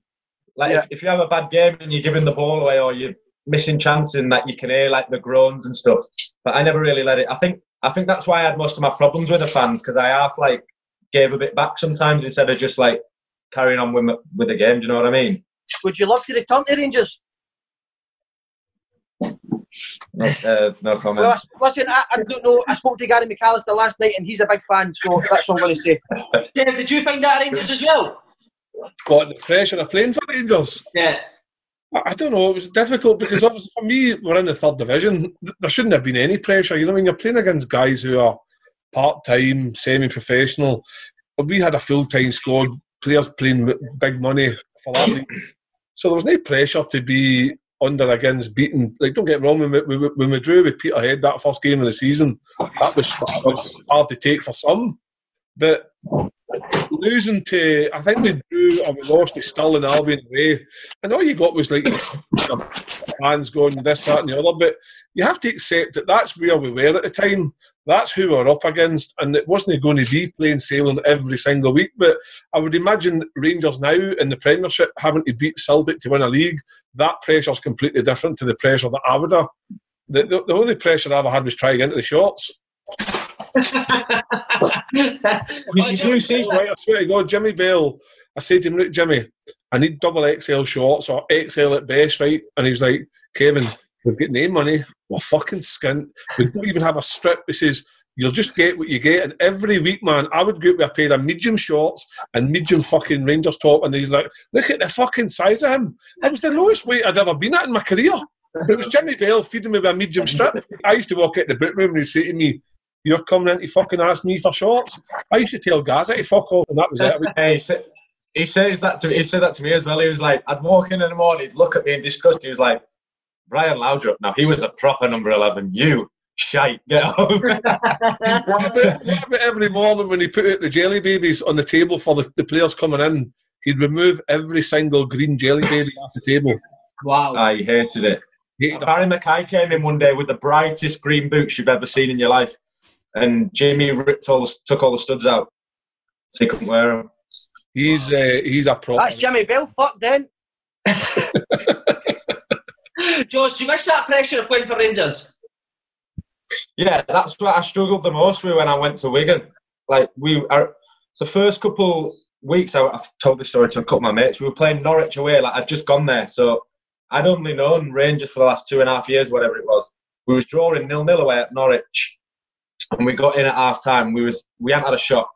Like Yeah. if, if you have a bad game and you're giving the ball away or you're missing chances and that you can hear like the groans and stuff. But I never really let it. I think I think that's why I had most of my problems with the fans because I half like gave a bit back sometimes instead of just like carrying on with my, with the game. Do you know what I mean? Would you love to return to Rangers? No, uh, no comment. Well, listen, I, I don't know. I spoke to Gary McAllister last night, and he's a big fan, so that's what I'm going to say. Dave, did you find that at Rangers as well? Got the pressure of playing for Rangers. Yeah. I don't know. It was difficult because obviously for me, we're in the third division. There shouldn't have been any pressure. You know, when you're playing against guys who are part time, semi professional. We had a full time squad, players playing with big money for that. So there was no pressure to be under against beaten. Like, don't get wrong, when we, when we- when we drew with Peterhead that first game of the season, that was, that was hard to take for some. But losing to, I think we drew or we lost to Stirling Albion away, and all you got was like fans going this, that, and the other. But you have to accept that that's where we were at the time. That's who we're up against, and it wasn't going to be plain sailing every single week. But I would imagine Rangers now in the Premiership having to beat Celtic to win a league, that pressure's completely different to the pressure that I would have. The, the, the only pressure I ever had was trying into the shorts. You- do see- Right, I swear to God, Jimmy Bell, I said to him, Look, Jimmy, I need double XL shorts or XL at best, right? And he's like, Kevin, we've got no money, we're fucking skint, we don't even have a strip. He says, You'll just get what you get. And every week, man, I would go out with a pair of medium shorts and medium fucking Rangers top. And he's like, Look at the fucking size of him. It was the lowest weight I'd ever been at in my career. But It was Jimmy Bell feeding me with a medium strip. I used to walk out the boot room and he'd say to me, You're coming in to fucking ask me for shorts. I used to tell Gazza to fuck off, and that was it. He, says that to me. he said that to me as well. He was like, I'd walk in in the morning, he'd look at me in disgust. He was like, Brian Laudrup. Now he was a proper number eleven. You shite, get home. what, about, what about every morning when he put out the jelly babies on the table for the, the players coming in? He'd remove every single green jelly baby off the table. Wow. I hated it. Hated the Barrie McKay came in one day with the brightest green boots you've ever seen in your life, and Jimmy ripped all the, took all the studs out, so he couldn't wear them. He's uh, he's a pro. That's Jimmy Bell. Fuck then. George, do you miss that pressure of playing for Rangers? Yeah, that's what I struggled the most with when I went to Wigan. Like we are, the first couple weeks, I, I've told this story to a couple of my mates. We were playing Norwich away. Like I'd just gone there, so I'd only known Rangers for the last two and a half years, whatever it was. We was drawing nil nil away at Norwich, and we got in at half time. We was we hadn't had a shot,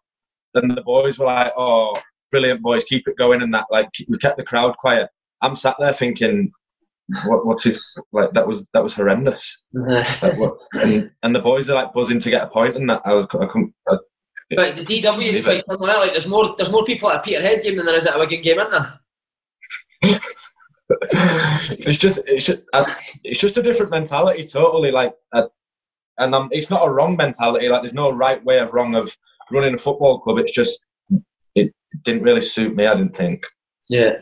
and the boys were like, "Oh, brilliant, boys, keep it going." And that, like, we kept the crowd quiet. I'm sat there thinking, "What? What's his like?" That was that was horrendous. Like, what- and, and the boys are like buzzing to get a point, and that I, was, I couldn't. I, But the DW is quite it. similar. Like there's more there's more people at a Peterhead game than there is at a Wigan game, isn't there? it's just it's just I, it's just a different mentality, totally. Like, uh, and um, it's not a wrong mentality. Like, there's no right way of wrong of running a football club. It's just it didn't really suit me. I didn't think. Yeah.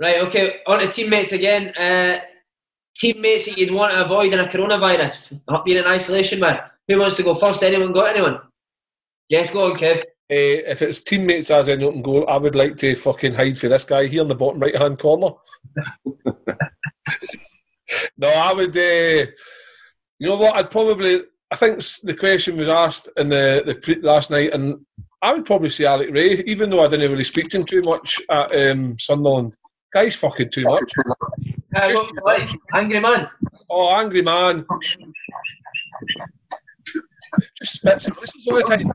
Right. Okay. On to teammates again. Uh, teammates that you'd want to avoid in a coronavirus, not being in isolation with. Who wants to go first? Anyone got anyone? Yes, go on, Kev. Uh, if it's teammates as in open goal, I would like to fucking hide for this guy here in the bottom right hand corner. no, I would. Uh, you know what? I'd probably. I think the question was asked in the, the pre- last night, and I would probably say Alex Rae, even though I didn't really speak to him too much at um, Sunderland. Guy's fucking too much. Uh, what? Angry man. Oh, angry man. Just spits and whistles all the time.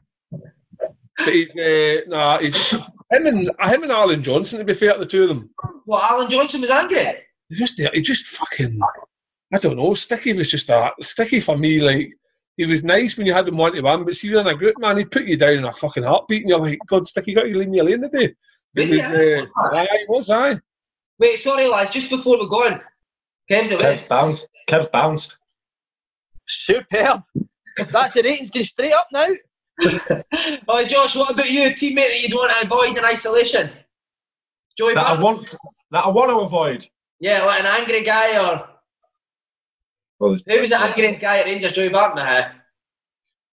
But he's, uh, nah, he's just, him and him and Allan Johnston. To be fair to the two of them, What, Allan Johnston was angry? he just he just fucking. I don't know. Sticky was just a sticky for me. Like he was nice when you had him one to one, but see, when in a group, man, he'd put you down in a fucking heartbeat, and you're like, God, Sticky, got you leave me alone today. It Really? was, uh, aye, was, aye. Wait, sorry, lads, just before we go on. Kev's away. Kev's bounced. Kev's bounced. Superb. That's the ratings going straight up now. Oh, Josh, what about you? Teammate that you'd want to avoid in isolation? Joey That I want. That I want to avoid. Yeah, like an angry guy or. Well, there's- Who was the angriest guy at Rangers? Joey Barton?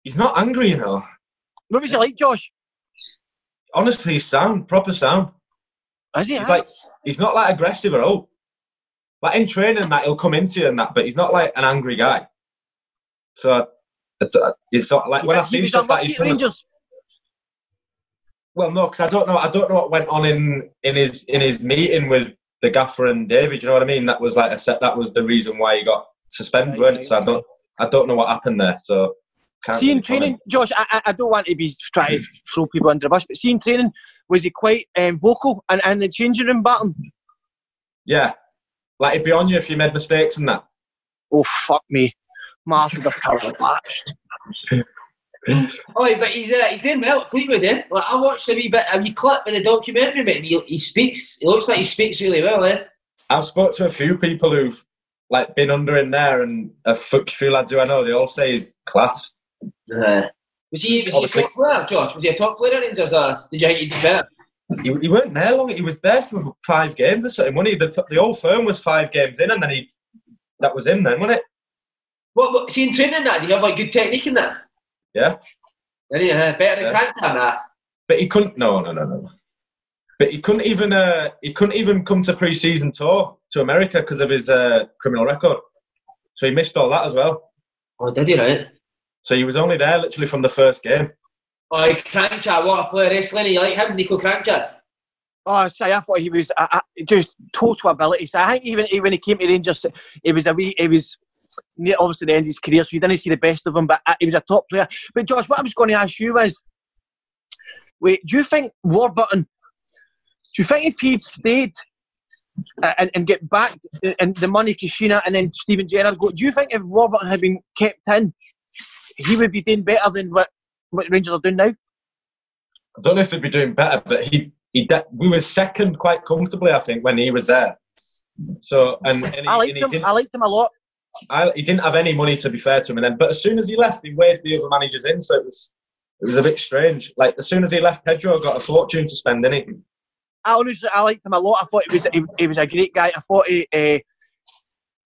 He's not angry, you know. What was he like, Josh? Honestly, he's sound, proper sound. Is he? He's like, he's not like aggressive at all. Like in training, that he'll come into you and that, but he's not like an angry guy. So it- it's not like when I see was stuff that unlucky he's at done. Rangers. Well, no, because I don't know. I don't know what went on in in his in his meeting with the gaffer and David. You know what I mean? That was like a set. That was the reason why he got suspended, Right, weren't it? So I don't. I don't know what happened there. So can't See in really comment. training, Josh. I, I- I don't want to be trying to throw people under the bus, but see in training, was he quite um, vocal and and the changing room battle? Yeah, like he'd be on you if you made mistakes and that. Oh fuck me, Martin the power lapsed. oh, but he's uh, he's doing well at Fleetwood, eh? Like, I watched a wee bit, a wee clip in the documentary, mate, and he, he speaks, he looks like he speaks really well, eh? I've spoke to a few people who've like been under in there, and a f- few lads who I know, they all say he's class. Uh, was he, was he a top player, Josh? Was he a top player at Rangers, or did you think he did better? He, he weren't there long. He was there for five games or something. When he the, the whole firm was five games in, and then he that was him then, wasn't it? What, what, see in training that, did he have like good technique in that? Yeah. Did he, uh, better than Yeah. Kranjčar, uh? But he couldn't. No, no, no, no. But he couldn't even. Uh, he couldn't even come to pre-season tour to America because of his uh, criminal record. So he missed all that as well. Oh, did he, right? So he was only there literally from the first game. Oh, Kranjčar, what a player, eh? Slaney, you like him, Niko Kranjčar? Oh, say I thought he was uh, uh, just total ability. So I think even even when he came to Rangers, he was a wee, he was near obviously the end of his career, so you didn't see the best of him. But uh, he was a top player. But Josh, what I was going to ask you was, wait, do you think Warburton? Do you think if he'd stayed uh, and, and get back and the money Caixinha and then Steven Gerrard go, do you think if Warburton had been kept in, he would be doing better than what what Rangers are doing now? I don't know if they'd be doing better, but he he de- we were second quite comfortably, I think, when he was there. So and, and he, I liked and him. I liked him a lot. I, he didn't have any money to be fair to him, and then but as soon as he left, he waved the other managers in, so it was it was a bit strange. Like as soon as he left, Pedro got a fortune to spend, didn't he? I honestly, I liked him a lot. I thought he was he, he was a great guy. I thought he uh,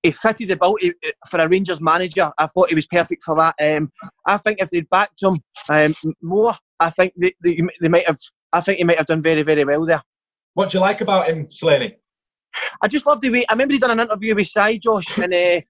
he fitted the bill he, for a Rangers manager. I thought he was perfect for that. Um, I think if they'd backed him um, more, I think they, they, they might have. I think he might have done very very well there. What do you like about him, Slaney? I just love the way. I remember he done an interview with Si Josh, and uh,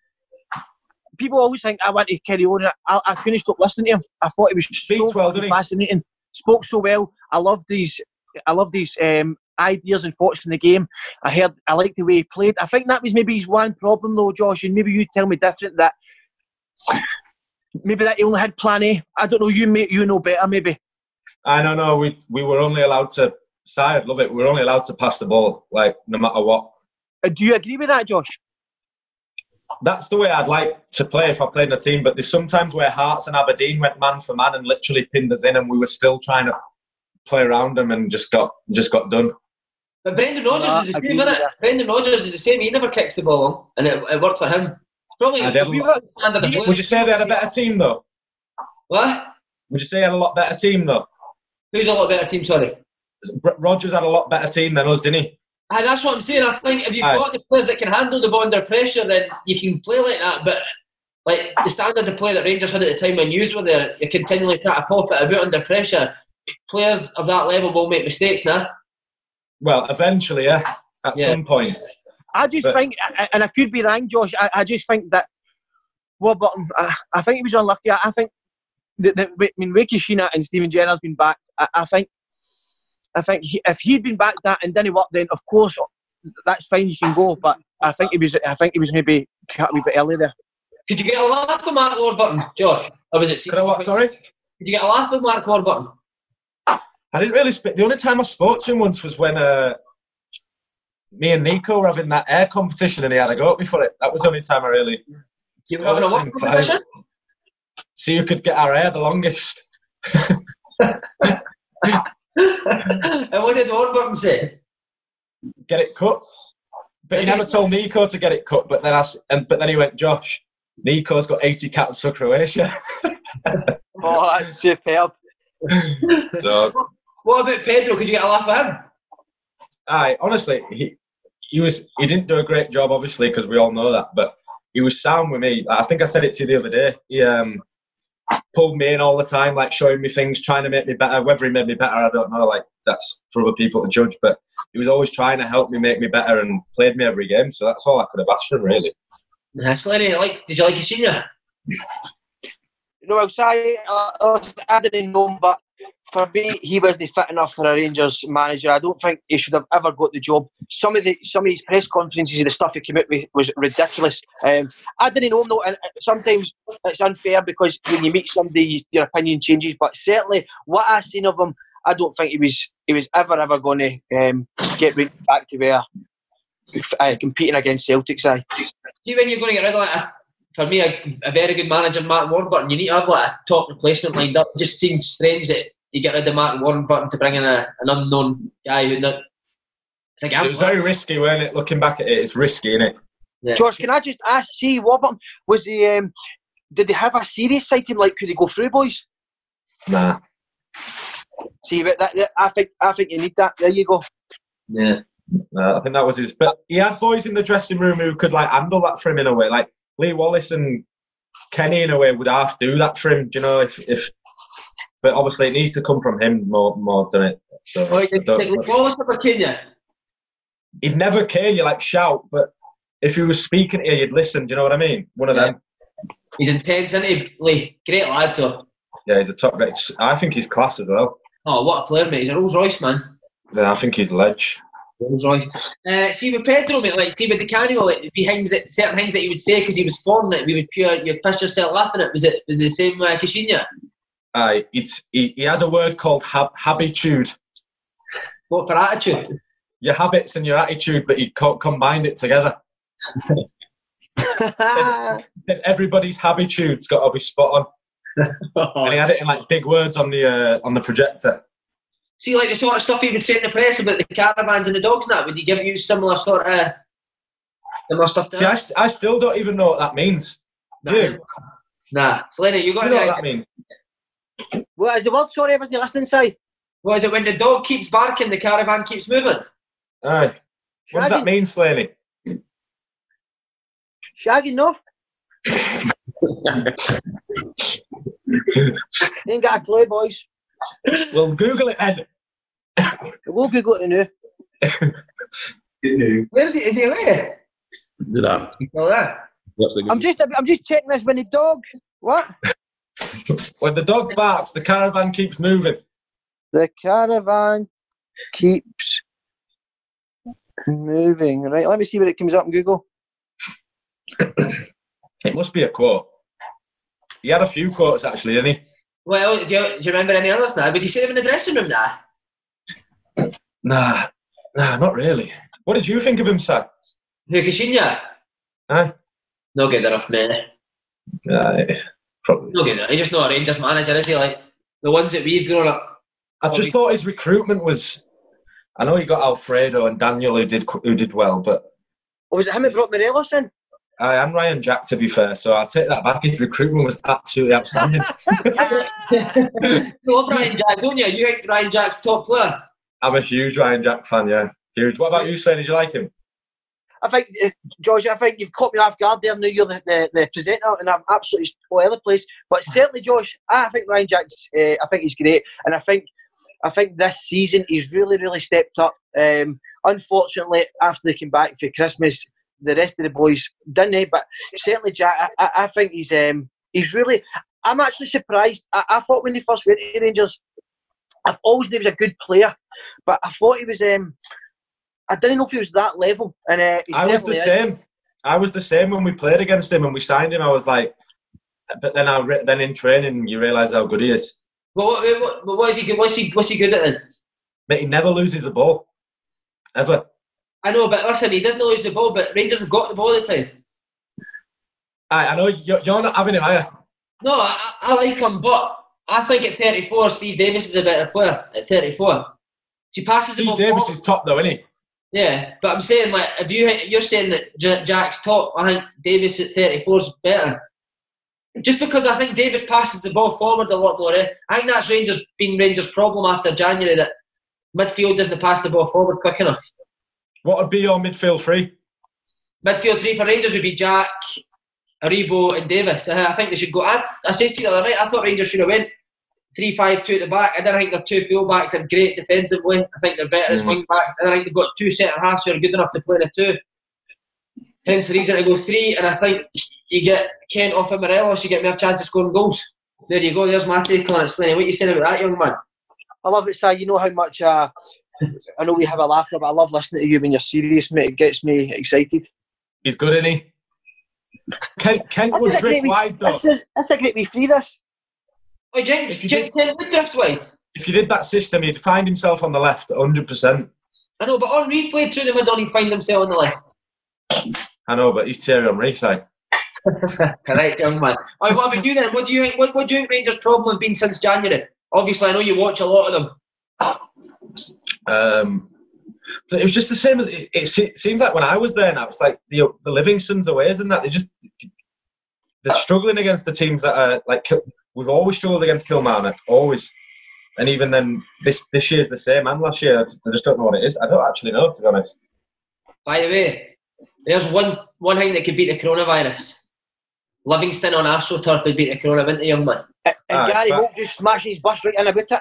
people always think I want to carry on. I, I couldn't stop listening to him. I thought he was Speaks so well, fucking doesn't he? fascinating. Spoke so well. I love these. I love these um, ideas and thoughts in the game. I heard. I liked the way he played. I think that was maybe his one problem, though, Josh. And maybe you tell me different. That maybe that he only had plan A. I don't know. You may, you know better, maybe. I don't know. We we were only allowed to. Side, love it. We were only allowed to pass the ball, like no matter what. Uh, do you agree with that, Josh? That's the way I'd like to play if I played in a team. But there's sometimes where Hearts and Aberdeen went man for man and literally pinned us in, and we were still trying to play around them and just got just got done. But Brendan Rodgers No, is the same, that. Brendan Rodgers is the same. He never kicks the ball on, and it, it worked for him. Probably I did. we were standard of play. Would you say they had a better team though? What? Would you say they had a lot better team though? Who's a lot better team? Sorry. Rodgers had a lot better team than us, didn't he? Aye, that's what I'm saying. I think if you've Aye. got the players that can handle the ball under pressure, then you can play like that. But like the standard of play that Rangers had at the time when you were there, you're continually try to pop it about under pressure. Players of that level will make mistakes now. Well, eventually, yeah, at Yeah. some point. I just But- think, and I could be wrong, Josh. I, I just think that Warburton, I, I think he was unlucky. I, I think, the, the, I mean, Wakey Sheena and Stephen Jenner's been back. I, I think, I think he, if he'd been back that and didn't work, then of course that's fine. You can go, but I think he was. I think he was maybe cut a wee bit early there. Did you get a laugh from Mark Warburton, Josh? Or was it? Could I what? Sorry. Did you get a laugh from Mark Warburton? I didn't really speak. The only time I spoke to him once was when uh, me and Niko were having that air competition and he had a go at me for it. That was the only time I really. You were having a what competition? See who could get our hair the longest. and what did Warburton say? Get it cut. But he never told Niko to get it cut. But then I, s- and but then he went, Josh. Niko's got 80 caps for Croatia. Oh, that's superb. so What about Pedro? Could you get a laugh at him? I honestly, he he was he didn't do a great job, obviously, because we all know that. But he was sound with me. I think I said it to you the other day. He um, pulled me in all the time, like showing me things, trying to make me better. Whether he made me better, I don't know. Like that's for other people to judge. But he was always trying to help me make me better and played me every game. So that's all I could have asked for really. Nah, Slaney, like, did you like his senior? No, I'll say uh, I didn't know him, but for me, he wasn't fit enough for a Rangers manager. I don't think he should have ever got the job. Some of the some of his press conferences, and the stuff he came out with was ridiculous. Um, I didn't know him though, and sometimes it's unfair because when you meet somebody, your opinion changes. But certainly, what I've seen of him, I don't think he was he was ever ever going to um, get back to where uh, competing against Celtics. Aye. See, when you're going to get rid of that, for me, a, a very good manager, Mark Warburton, you need to have like a top replacement lined up. It just seems strange that you get rid of Mark Warburton to bring in a, an unknown guy who not. It's like It was very risky, weren't it? Looking back at it, it's risky, isn't it? yeah. Josh, can I just ask? See, Warburton was he? Um, did they have a serious side to? Like, could they go through, boys? Nah. See, but that, that- I think I think you need that. There you go. yeah. Uh, I think that was his. But he had boys in the dressing room who could like handle that for him in a way. Like Lee Wallace and Kenny in a way would half do that for him. Do you know if if. But obviously, it needs to come from him more more than it. So Oh, I you think don't- like Kenya? he'd never care you like shout, but if he was speaking to you, you'd listen. Do you know what I mean? One of Yeah. them. He's intense, isn't he? Lee? Great lad, though. Yeah, he's a top guy. I think he's class as well. Oh, what a player, mate. He's a Rolls Royce, man. Yeah, I think he's ledge. Rolls Royce. Uh, see with Pedro, mate, like see with Di Canio, like he things that certain things that he would say because he was foreign, that we would pure you piss yourself laughing at. Was it was it the same uh, Caixinha? Aye, it's he, he had a word called hab- habitude. What for attitude? Your habits and your attitude, but he co- combined it together. Everybody's habitude's got to be spot on. And he had it in like big words on the uh, on the projector. See, like the sort of stuff he would say in the press about the caravans and the dogs and that, would he give you similar sort of similar stuff to See, I, st- I still don't even know what that means. Nah. You? Nah. Selena, you You got know what that idea? Means? what is the word? Sorry, I wasn't listening. Say, What is it when the dog keeps barking, the caravan keeps moving? Aye. What does that mean, Slaney? Shaggy, no, ain't got a clue, boys. Well, Google it then. We'll Google it now. Where is he? Is he away? Do that. He's still there. I'm just I'm just checking this when the dog. What? When the dog barks, the caravan keeps moving. The caravan keeps moving. Right, let me see what it comes up in Google. It must be a quote. He had a few quotes actually, didn't he? Well, do you, do you remember any others now? Did he say them in the dressing room now? Nah, nah, not really. What did you think of him, sir? Who, Caixinha? Aye. No good enough, man. Aye, probably. No good. He's just not a Rangers manager, is he? Like the ones that we've grown up. I just thought his recruitment was. I know he got Alfredo and Daniel who did who did well, but oh, Or was it him that brought Morelos in? I am Ryan Jack to be fair, so I'll take that back. His recruitment was absolutely outstanding. you love Ryan Jack, don't you? You think Ryan Jack's top player? I'm a huge Ryan Jack fan, yeah, huge. What about you, Slaney? Did you like him? I think, uh, George, I think you've caught me off guard there. Now you're the, the, the presenter, and I'm absolutely all over the place. But certainly, Josh, I think Ryan Jack's. Uh, I think he's great, and I think, I think this season he's really, really stepped up. Um, unfortunately, after they came back for Christmas, the rest of the boys didn't. But certainly, Jack, I, I think he's um, he's really. I'm actually surprised. I, I thought when he first went to Rangers, I've always knew he was a good player, but I thought he was. Um, I didn't know if he was that level, and uh, he I was the certainly is. same. I was the same when we played against him and we signed him. I was like, but then I re- then in training you realise how good he is. What, what, what, what is he good? What's he, what's he good at then? Mate, he never loses the ball, ever. I know, but listen, he doesn't lose the ball, but Rangers have got the ball all the time. I, I know you're, you're not having him, are you? No, I, I like him, but I think at 34, Steve Davis is a better player at 34. She passes the ball. Steve Davis forward. is top though, isn't he? Yeah, but I'm saying like if you you're saying that J- Jack's top, I think Davis at 34 is better. Just because I think Davis passes the ball forward a lot more. Eh? I think that's Rangers been Rangers' problem after January that midfield doesn't pass the ball forward quick enough. What would be your midfield three? Midfield three for Rangers would be Jack, Aribo, and Davis. I I think they should go. I, I said to you the other night, I thought Rangers should have went three five two at the back. I don't think their two full backs are great defensively. I think they're better as Mm. wing backs. I don't think they've got two centre halves who are good enough to play the two. Hence the reason to go three, and I think you get Kent off of Morelos, you get more chance of scoring goals. There you go. There's my take on it, Slaney. What you saying about that, young man? I love it, Si. You know how much uh, I know we have a laugh, but I love listening to you when you're serious, mate. It gets me excited. He's good, isn't he? Kent, Kent was a drift great, wide though. that's a, that's a great wee free. This. Oh, Jink, If you Jink Kent would drift wide. If you did that system, he'd find himself on the left 100%. I know, but on replay through the middle, he'd find himself on the left. I know, but he's Thierry Henry, si. Correct, young man. All right, what about you then? What do you think? What, what do you think Rangers' problem have been since January? Obviously, I know you watch a lot of them. Um, it was just the same as it, it, se- seems like when I was there. Now it's like the the Livingston's isn't that they just they're struggling against the teams that are like we've always struggled against Kilmarnock, always. And even then, this this year's the same. And last year, I just don't know what it is. I don't actually know, to be honest. By the way, there's one one thing that could beat the coronavirus. Livingston on AstroTurf would beat the corona, wouldn't they, young man? And Aye, Gary Holt just smashing his bus right in about it.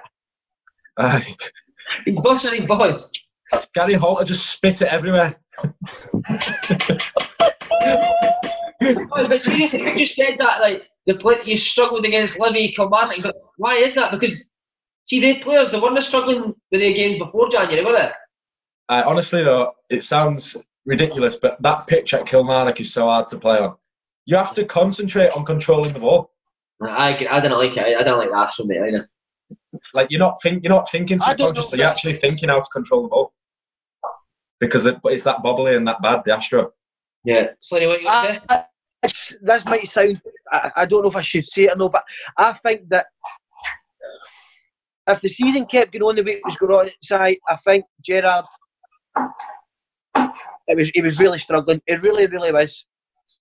Aye. He's bossing his boys. Gary Holter just spit it everywhere. Oh, but seriously, you just said that like the play you struggled against Livy, Kilmarnock. but Why is that? Because see, the players they weren't struggling with their games before January, were they? Uh, honestly, though, it sounds ridiculous, but that pitch at Kilmarnock is so hard to play on. You have to concentrate on controlling the ball. I, I didn't like it. I don't like that so mate either. Like you're not think you're not thinking I don't subconsciously. You're actually thinking how to control the ball because it, it's that bobbly and that bad. The Astro. Yeah. Slaney, what you want to say? I, it's, this might sound, I, I don't know if I should say it or no, but I think that if the season kept going on the way it was going on, Si, I think Gerrard, it was he was really struggling. It really, really was.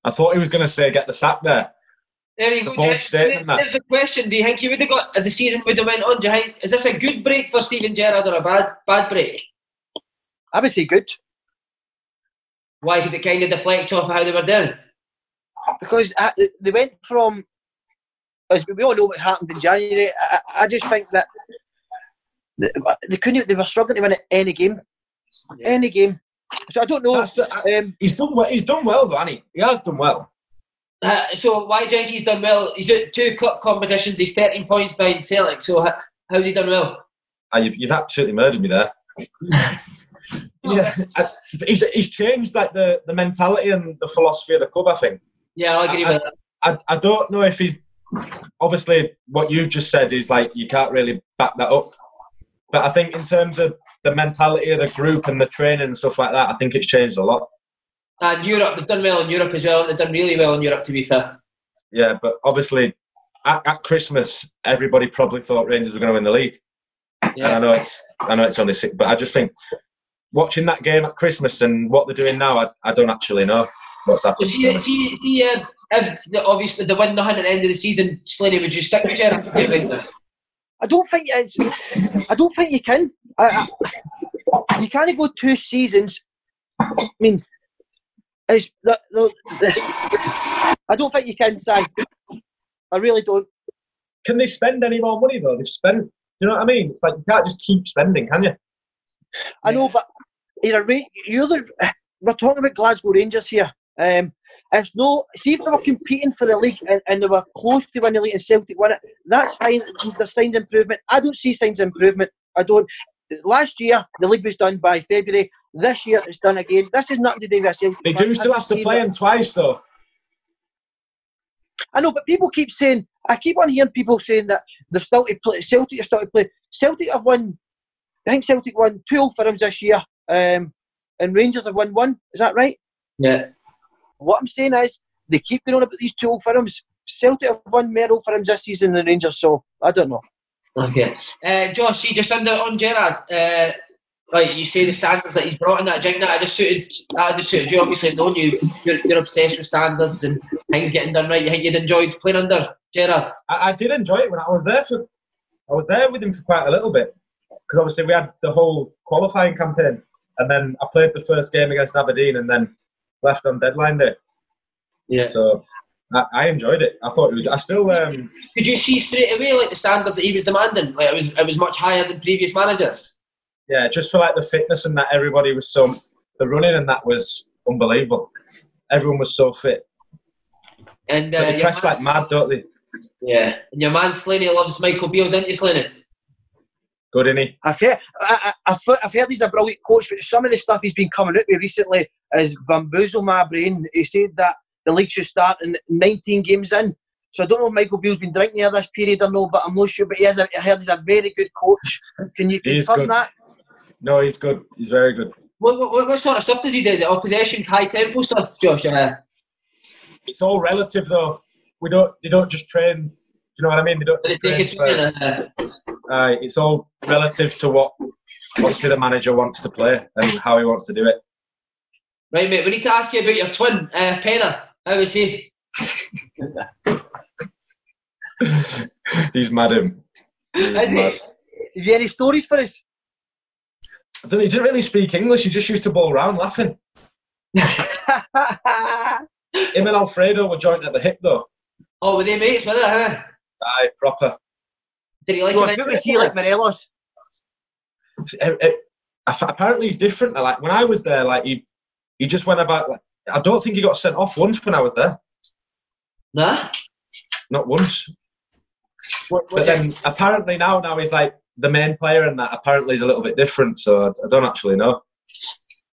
I thought he was going to say get the sack there. There you go. bold that. There's a question. Do you think he would have got the season would have went on? Do you think is this a good break for Steven Gerrard or a bad bad break? I would say good Why? Because it kind of deflects off of how they were doing. Because I, they went from, as we all know what happened in January. I, I I just think that they, they couldn't. They were struggling to win any game, any game. So I don't know. That's the, Um, he's done well. He's done well, though, hasn't he? He has done well. Uh, so why Jenkins done well? He's at two cup competitions. He's 13 points behind Celtic. So how, how's he done well? Ah, you've, you've absolutely murdered me there. Yeah, I, he's, he's changed like the, the mentality and the philosophy of the club. I think. Yeah, I agree I- with that. I, I don't know if he's obviously what you've just said is like you can't really back that up. But I think in terms of the mentality of the group and the training and stuff like that, I think it's changed a lot. And Europe, they've done well in Europe as well. They've done really well in Europe, to be fair. Yeah, but obviously at, at Christmas, everybody probably thought Rangers were going to win the league. And I know it's I know it's only six, but I just think watching that game at Christmas and what they're doing now, I, I don't actually know what's So happening. see, see, see uh, if the, obviously the win nothing at the end of the season, Slaney, would you stick with Gerrard? I don't think it's. I don't think you can. I, I, you can't go two seasons. I mean, it's the, the, the, I don't think you can, Si. I really don't. Can they spend any more money though? They spend. You know what I mean? It's like you can't just keep spending, can you? I know, but you're a Ra- you're the we're talking about Glasgow Rangers here. Um, it's no. See if they were competing for the league and, and they were close to winning the league and Celtic won it. That's fine. There's signs of improvement. I don't see signs of improvement. I don't. Last year the league was done by February. This year it's done again. This is nothing to do with Celtic. They do still have to play them twice, though. I know, but people keep saying. I keep on hearing people saying that they're still to play. Celtic are still to play. Celtic have won. I think Celtic won two Old Firms this year, um, and Rangers have won one. Is that right? Yeah. What I'm saying is they keep going on about these two Old Firms. Celtic have won more Old Firms this season than Rangers, so I don't know. Okay. Uh, Josh, see, just under on Gerrard, uh, like you say, the standards that he's brought in that jig, that just suited, that just suited you. Obviously, knowing you, you're, you're obsessed with standards and things getting done right. You think you'd enjoyed playing under Gerrard? I, I did enjoy it when I was there for. I was there with him for quite a little bit because obviously we had the whole qualifying campaign, and then I played the first game against Aberdeen, and then left on deadline day. Yeah. So I, I enjoyed it. I thought it was. I still. Um, Could you see straight away like the standards that he was demanding? Like it was, it was much higher than previous managers. yeah, just for like the fitness and that everybody was so. The running and that was unbelievable. Everyone was so fit. And uh, they your press like mad, don't they? yeah, and your man Slaney loves Michael Beale, didn't you, Slaney? Good, innit? I've heard, I, I, I've, heard- I've heard he's a brilliant coach, but some of the stuff he's been coming out with recently has bamboozled my brain. He said that the league should start in 19 games in. So I don't know if Michael Beale's been drinking here this period or no, but I'm not sure. But he has a, I heard he's a very good coach. Can you confirm that? No, he's good. He's very good. What, what, what sort of stuff does he do? Is it all possession, high tempo stuff, Josh? Uh, It's all relative, though. We don't. They don't just train. Do you know what I mean? They don't. they train take it for- uh, uh, it's all relative to what obviously the manager wants to play and how he wants to do it. Right, mate. We need to ask you about your twin, uh, Peña. How is he? He's mad him. Is he? Have you any stories for us? I don't, he didn't really speak English. He just used to bowl around laughing. Him and Alfredo were joint at the hip though. Oh, were they mates with it? Huh? Aye, proper. Did he like Josh, it? what was he like Morelos? It- it- apparently he's different. Like when I was there, like he he just went about. Like, I don't think he got sent off once when I was there. Nah. Not once. What, But then apparently now, now he's like the main player, and that apparently is a little bit different. So I, I don't actually know.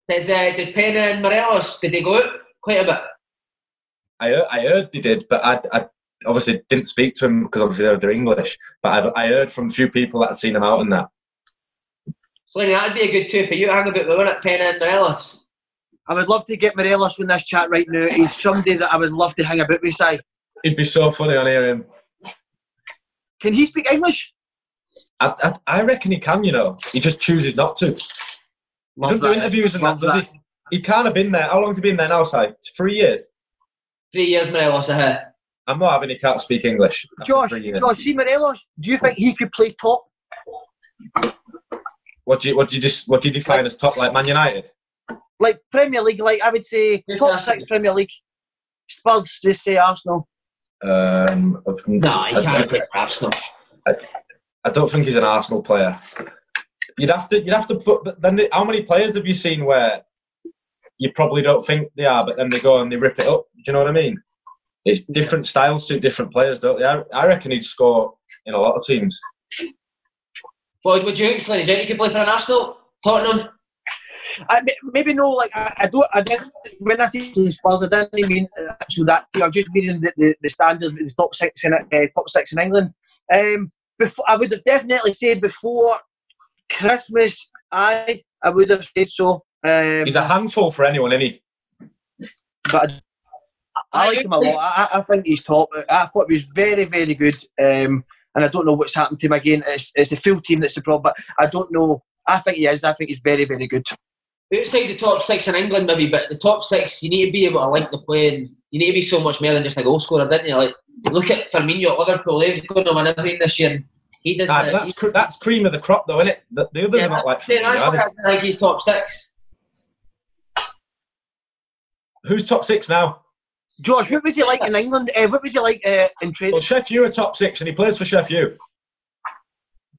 did, uh, did Peña and Morelos, did they go out quite a bit? I heard, I heard they did, but I, I obviously didn't speak to him because obviously they're, they're English. But I've, I heard from a few people that had seen him out in that. Slaney, that'd be a good two for you to hang about with, wouldn't it? Peña and Morelos. I would love to get Morelos in this chat right now. He's somebody that I would love to hang about with. Si. It'd be so funny on hearing eh? him. Can he speak English? I, I, I reckon he can, you know. He just chooses not to. he doesn't do interviews and that, does that. he? He can't have been there. How long's he been there now, Si? Three years. Three years Morelos ahead. I'm not having he can't speak English. after Josh, three. Josh, see Morelos. Do you think he could play top? What do you what do you just what do you define as top like Man United? like Premier League, like I would say Yes, top that's- six Premier League. Spurs, just say Arsenal. Um, of- Nah, he I- can't I- play for Arsenal. I don't think he's an Arsenal player. You'd have to you'd have to put. But then, the, how many players have you seen where you probably don't think they are, but then they go and they rip it up? Do you know what I mean? It's different styles to different players, don't they? I, I reckon he'd score in a lot of teams. What would you think, Slaney? Do you think he could play for an Arsenal? Tottenham? I, maybe no, like I, I don't. I didn't. When I say Spurs, I didn't mean actually that. team. I'm just reading the, the, the standards, the top six in uh, top six in England. Um, before I would have definitely said before Christmas. I I would have said so. Um, He's a handful for anyone, isn't but I, I like him a lot. I, I- I think he's top. I thought he was very, very good. Um, and I don't know what's happened to him again. It's, it's the full team that's the problem. But I don't know. I think he is. I think he's very, very good. Outside the top six in England, maybe, but the top six, you need to be able to link the play, and you need to be so much more than just a goal scorer, didn't you? Like, look at Firmino at Liverpool; they've going to win everything this year. He does. Ah, the- that's cr- that's cream of the crop, though, isn't it? The, the others yeah, are not like. that's, that's Firmino, why I think he's top six. Who's top six now? Josh, what was he like in England? Uh, what was he like uh, in training? Well, Sheff U are top six, and he plays for Sheff U.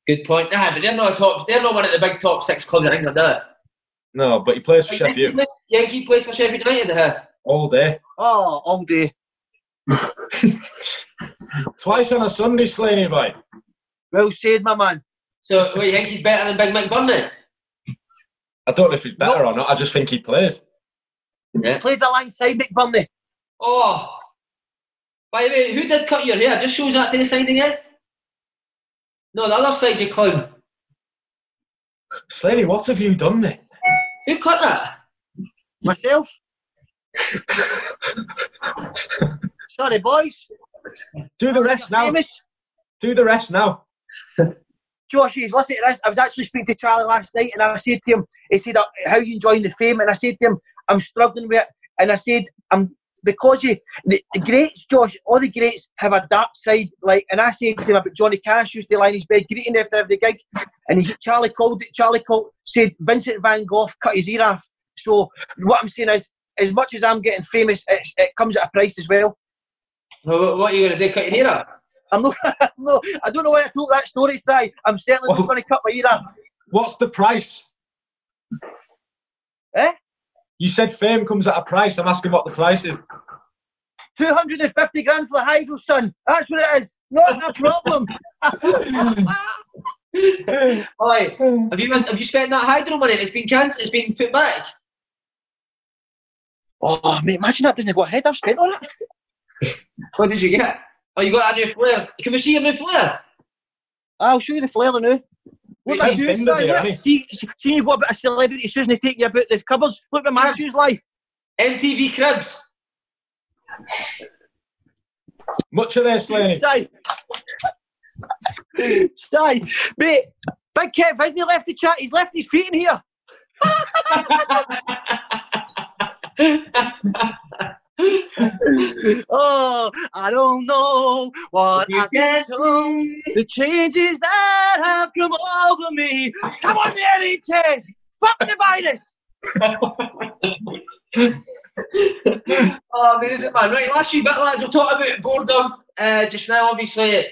Good point. Nah, but they're not a top. They're not one of the big top six clubs in England, are they? No, but he plays for Yankee Sheffield plays, Yankee plays for Sheffield United. Huh? all day. Oh, all day. Twice on a Sunday, Slaney boy. Well said, my man. So, what, you think he's better than Big Mike Burnett? I don't know if he's better or not. I just think he plays. Yeah. Plays alongside McBurnie. Oh. By the way, who did cut your hair? Just shows that for the side again. No, the other side, you clown. Slaney, what have you done, mate? Who cut that? Myself. Sorry, boys. Do the rest now. Famous. Do the rest now. Josh, he's listen to this. I was actually speaking to Charlie last night, and I said to him, he said, "Uh, "How you enjoying the fame?" And I said to him, "I'm struggling with it." And I said, "I'm because you the, the greats, Josh. All the greats have a dark side. Like, and I said to him about Johnny Cash used to lie in his bed greeting after every gig, and he, Charlie called it. Charlie called said Vincent Van Gogh cut his ear off. So what I'm saying is, as much as I'm getting famous, it's, it comes at a price as well. Well, what are you going to do? Cut your ear off? I'm not, no, I don't know why I told that story, Si. I'm certainly Oh. not going to cut my ear off. What's the price? Eh? You said fame comes at a price. I'm asking what the price is. 250 grand for the hydro, son. That's what it is. Not a problem. Oi, have you have you spent that hydro money? It's been cancelled. It's been put back. oh, mate, imagine that doesn't go ahead. I've spent on it. What did you get? Oh, you got a new flare. Can we see your new flare? I'll show you the flare now. What Wait, about he's you, been busy, Si? hasn't he? See, see, see you got a bit of celebrity Susan to take you about the cupboards. Look at my Yeah. shoes like. MTV Cribs. Much of this, Slaney. Si. Si. Mate, Big Kev hasn't he left the chat? He's left his feet in here. oh, I don't know what I can do. The changes that have come over me. Come on, the NHS. Fuck the virus. oh, amazing, man. Right, last few bit, lads. We'll talk about boredom uh, just now. Obviously,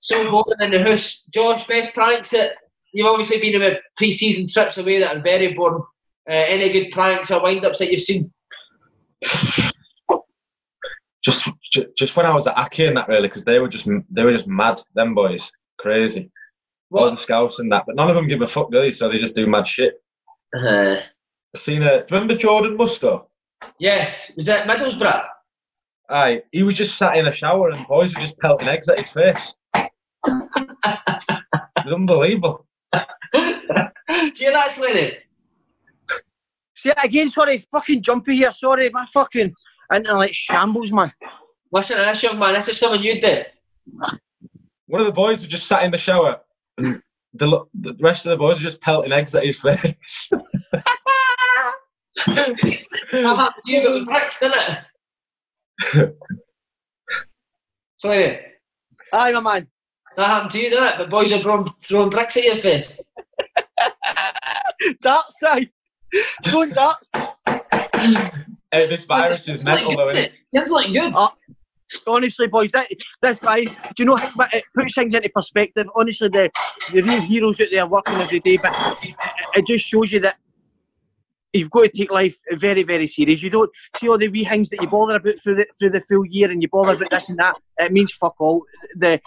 so boring in the house. Josh, best pranks that you've obviously been about pre-season trips away that are very boring. Uh, any good pranks or wind-ups that you've seen? Just, just when I was at Accy and that really, because they were just, they were just mad. Them boys, crazy. All the scouts and that, but none of them give a fuck, do they? So they just do mad shit. Uh, Seen a, do you remember Jordan Musto? yes. Was that Middlesbrough? Aye, he was just sat in a shower and boys were just pelting eggs at his face. it was unbelievable. Do you hear that, Slaney? Say it again, sorry, it's fucking jumpy here. Sorry, my fucking internet shambles, man. Listen to this, young man. This is something you did. One of the boys was just sat in the shower and the, the rest of the boys were just pelting eggs at his face. That happened to you with the bricks, didn't it? Slaney, Aye, my man. that happened to you, didn't it? The boys are throwing, throwing bricks at your face. Dart side. Don't dart. Hey, this virus is mental though, isn't it? Sounds like good. Oh, honestly, boys, that, that's fine. Do you know, how it puts things into perspective. Honestly, the, the real heroes out there working every day, but it, it just shows you that you've got to take life very, very serious. You don't see all the wee things that you bother about through the, through the full year and you bother about this and that. It means fuck all. The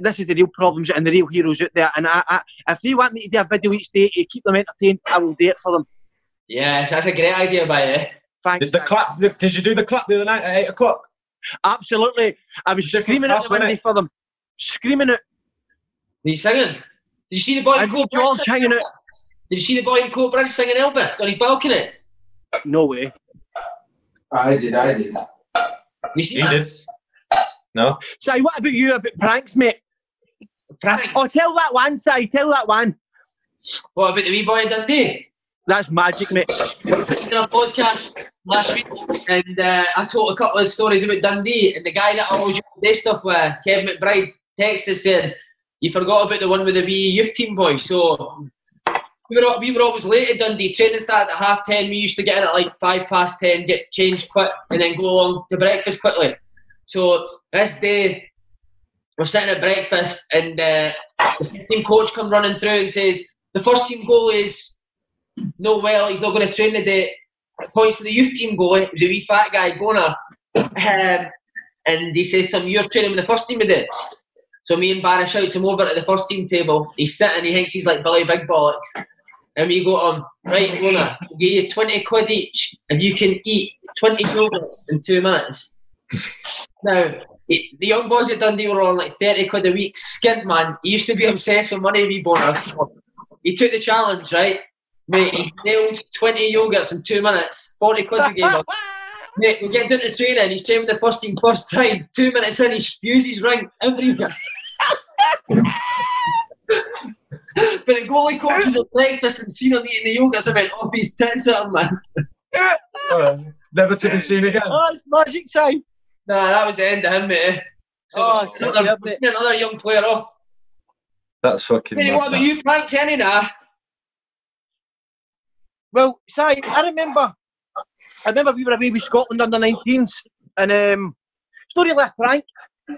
This is the real problems and the real heroes out there. And I, I, if they want me to do a video each day to keep them entertained, I will do it for them. Yes, that's a great idea, by the way. Thanks. Did the thanks. clap? Did, did you do the clap the other night at eight o'clock? Absolutely. I was Different screaming at the window for them. Screaming it. Did you singing? Did you see the boy in And Coat George Bridge hanging singing out. Did you see the boy in Coatbridge singing Elvis on his balcony? No way. I did, I did. You see He that? did. No. Si, what about you about pranks, mate? Pranks. Oh, tell that one, Si. Tell that one. What about the wee boy in Dundee? That's magic, mate. did a podcast last week and uh, I told a couple of stories about Dundee and the guy that I always used stuff with, Kev McBride, texted saying, you forgot about the one with the wee youth team boy. So we were, we were always late at Dundee. Training started at half ten. We used to get in at like five past ten, get changed quick and then go along to breakfast quickly. So this day we're sitting at breakfast and uh, the team coach come running through and says, the first team goal is no, well, he's not going to train today. Points to the youth team goalie. It was a wee fat guy, Boner. Um, and he says to him, You're training with the first team today. So me and Barry shouts him over to the first team table. He's sitting, he thinks he's like Billy Big Bollocks. And we go to him, Right, Boner, we'll give you 20 quid each if you can eat 20 yogurts in two minutes. Now, he- the young boys at Dundee were on like 30 quid a week. Skint, man. He used to be obsessed with money, wee Boner. He took the challenge, right? Mate, he nailed 20 yogurts in two minutes. 40 quid we gave him. Mate, we get into training. He's training with the first team first time. Two minutes in, he spews his ring everywhere. but the goalie coach was at breakfast and seen him eating the yogurts. I went off his tits at him, man. Uh, never to be seen again. Oh, it's magic sign. Nah, that was the end of him, mate. So Oh, another, yeah, mate. sending another young player off. That's fucking. Mate, mad, what about you, pranks, any now? Well, Si, I remember, I remember we were away with Scotland under 19s, and um, it's not really a prank.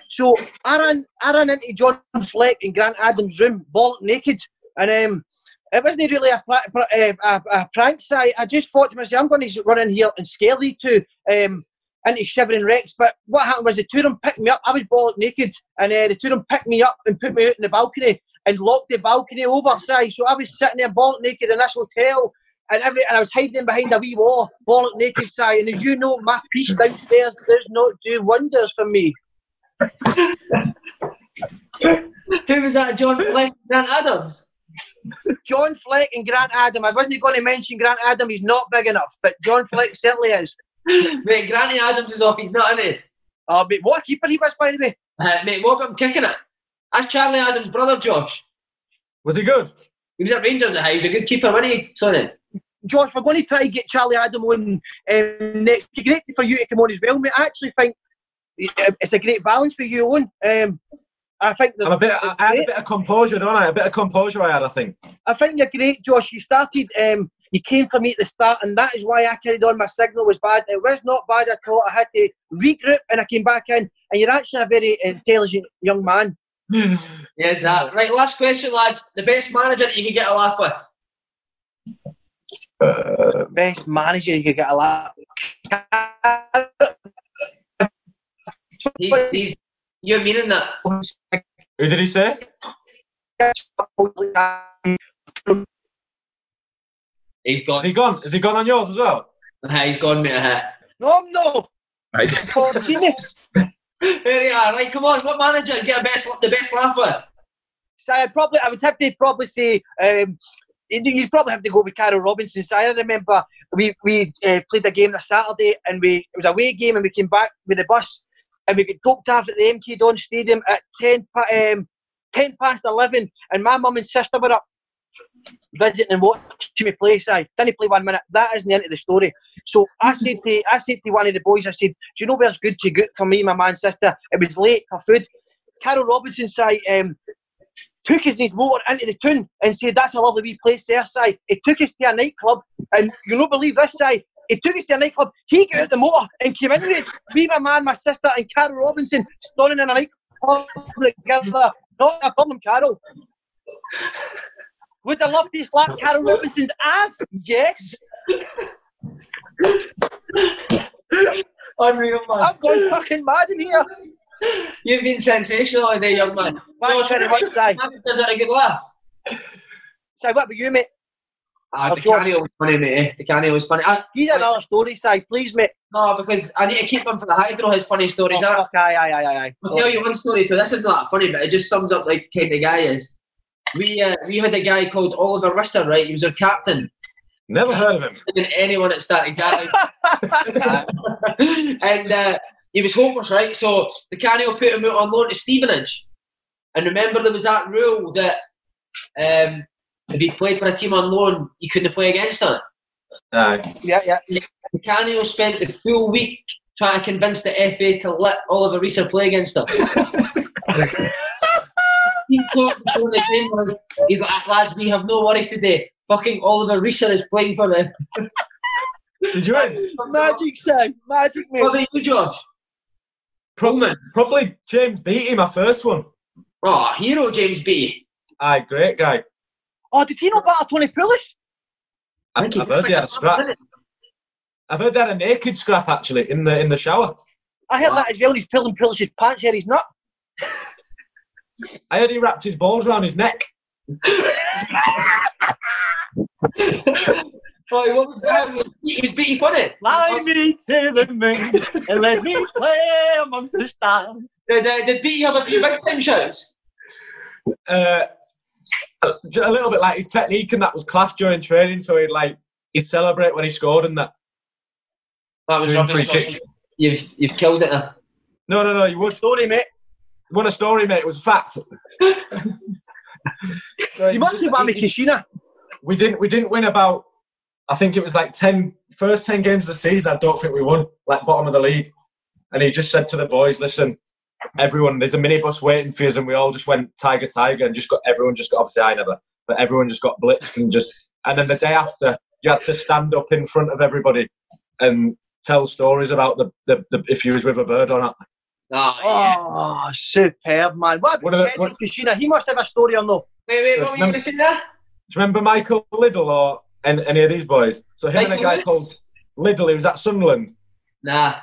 So I ran, I ran into John Fleck in Grant Adams' room, bollock naked, and um, it wasn't really a, pra- uh, a, a prank. Si, I just thought to myself, I'm going to run in here and scare these two um, into shivering wrecks. But what happened was the two of them picked me up. I was bollock naked, and uh, the two of them picked me up and put me out in the balcony and locked the balcony over. Si. So I was sitting there bollock naked in this hotel and every and I was hiding behind a wee wall, bollock naked side. And as you know, my piece downstairs does not do wonders for me. Who was that, John Fleck, Grant Adams? John Fleck and Grant Adam. I wasn't going to mention Grant Adam. He's not big enough, but John Fleck certainly is. Mate, Granny Adams is off, he's not in it. Oh, but what a keeper he was, by the way. Uh, mate, what about him kicking it? That's Charlie Adams' brother, Josh. Was he good? He was at Rangers at high. He was a good keeper, wasn't he? Sorry. Josh, we're going to try and get Charlie Adam on um, next. It'd be great for you to come on as well, mate. I actually think uh, it's a great balance for you on. Um, I think I'm a bit. I, I had a bit of composure, don't I? A bit of composure I had, I think. I think you're great, Josh. You started, um, you came for me at the start, and that is why I carried on. My signal was bad. It was not bad at all. I had to regroup, and I came back in. And you're actually a very intelligent young man. Yes, that. Right, last question, lads. The best manager that you can get a laugh with? Best manager you could get a lot. He's, he's, you're meaning that. Who did he say? He's gone. Is he gone? Has he gone on yours as well? Uh, he's gone, mate. Uh, No, I'm not. Right. Fortini. there you are. Right, come on. What manager get a best, the best laugh with? So I'd probably, I would have to probably say, um, you'd probably have to go with Karl Robinson. So I remember we we uh, played a game on Saturday, and we it was a away game, and we came back with the bus, and we got dropped off at the MK Don Stadium at ten um, ten past eleven, and my mum and sister were up visiting and watching me play. So I didn't play one minute. That isn't the end of the story. So I said to I said to one of the boys, I said, "Do you know where's good to good for me, my man sister? It was late for food." Karl Robinson said, um, took us his motor into the town and said, That's a lovely wee place there, Si. He took us to a nightclub, and you'll not believe this, Si. He took us to a nightclub, he got out the motor and came in with. Me, my man, my sister, and Karl Robinson standing in a nightclub together. Not a problem, Karl. Would I love to slap Karl Robinson's ass? Yes. Unreal, man. I'm going fucking mad in here. You've been sensational all day, young man. Thanks very much, Si. Does that a good laugh? Si, what about you, mate? Ah, the. Canio was funny, mate. Di Canio was funny. I, Here's another story, Si. Please, mate. no, because I need to keep him for the hydro, his funny stories. Oh, fuck, aye, aye, aye, aye. I'll tell you one story too. This is not funny, but it just sums up like kind of guy is. We uh, we had a guy called Oliver Risser, right? He was our captain. Never heard of him. Than anyone at start exactly. and uh, he was hopeless, right? So Di Canio put him out on loan to Stevenage. And remember, there was that rule that um, if he played for a team on loan, you couldn't play against them. Aye. yeah, yeah. Di Canio spent the full week trying to convince the FA to let Oliver Risser play against them. he thought before the game was, he's like, lads, we have no worries today. Fucking Oliver Risser is playing for them. Did you? Magic, Si. Magic, mate. What about you, Josh? Pullman. Probably James Beattie, my first one. Oh, hero James B. Aye, great guy. Oh, did he know about Tony Pulis? I I've, think I've it's heard they had a scrap. I've heard they had a naked scrap actually in the in the shower. I heard Wow. that as well. He's pulling Pulisic pants here. He's not. I heard he wrapped his balls around his neck. Right, what was that? He was beating funny. Fly me to the moon and let me play amongst the stars. Did, uh, did Beattie have a few big time shouts? Uh, a a little bit like his technique and that was class during training, so he'd like he'd celebrate when he scored and that. That was Doing free rubbish. kicks. You've you've killed it. Now. No, no, no. You would Story, mate. won a story, mate. It was a fact. You must have me Caixinha. We didn't we didn't win about I think it was like 10 first 10 games of the season I don't think we won like bottom of the league and he just said to the boys listen everyone there's a minibus waiting for us and we all just went tiger tiger and just got everyone just got obviously I never but everyone just got blitzed and just and then the day after you had to stand up in front of everybody and tell stories about the, the, the if you was with a bird or not Ah, yeah. Oh, superb, man. What One of the- about Kenny Caixinha? He must have a story or no. Wait, wait, what were you going to say there? Do you remember Michael Liddle or any, any of these boys? So him and a guy called Liddle, he was at Sunderland. Nah.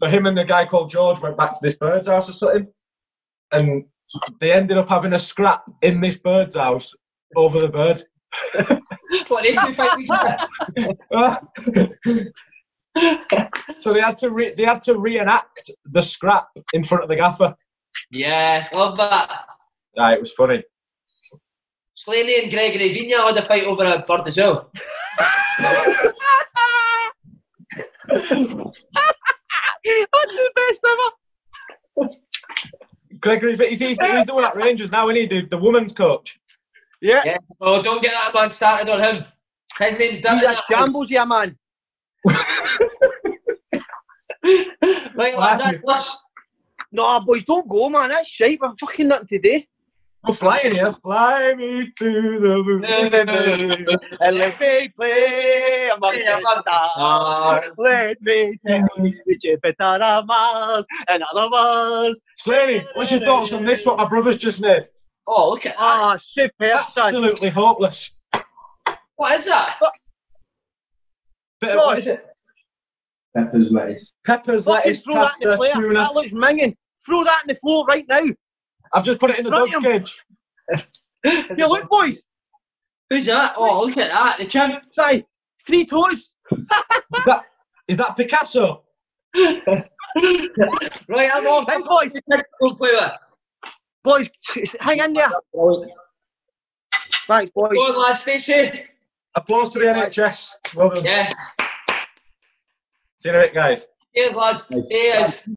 So him and the guy called George went back to this bird's house or something, and they ended up having a scrap in this bird's house over the bird. What, they two fight each other? so they had to re- they had to reenact the scrap in front of the gaffer. Yes, love that. Ah, it was funny. Slaney and Gregory Vignal had a fight over a bird as well. That's the best ever. Gregory, he's, he's, he's the one at Rangers now, isn't he? The, the woman's coach. Yeah. Yeah. Oh, don't get that man started on him. His name's He's Dylan. a shambles, yeah, man. Right, lads, that's. No, boys, don't go, man. That's shite. We're fucking nothing today. We're flying here. Fly me to the moon. and let me play among Yeah, the stars. Let me take you to Jupiter, Mars, and all of us. Slaney, what's your thoughts on this? What my brother's just made? Oh, look at that. Ah, superb, son. Absolutely hopeless. What is that? Bit of, what is it? Peppers, lettuce. Peppers, Fucking lettuce, throw that in the player. tuna. That looks minging. Throw that in the floor right now. I've just put it in the Front dog's cage. You look, boys. Who's that? Oh, look at that. The chimp. Say, three toes. Is that, is that Picasso? Right, I'm off. Hey, boys. Play with. Boys, hang in there. Thanks, boys. Go on, lads. Stay safe. Applause to the NHS. Well done. Yeah. See you in a bit, guys. Cheers, lads. Cheers.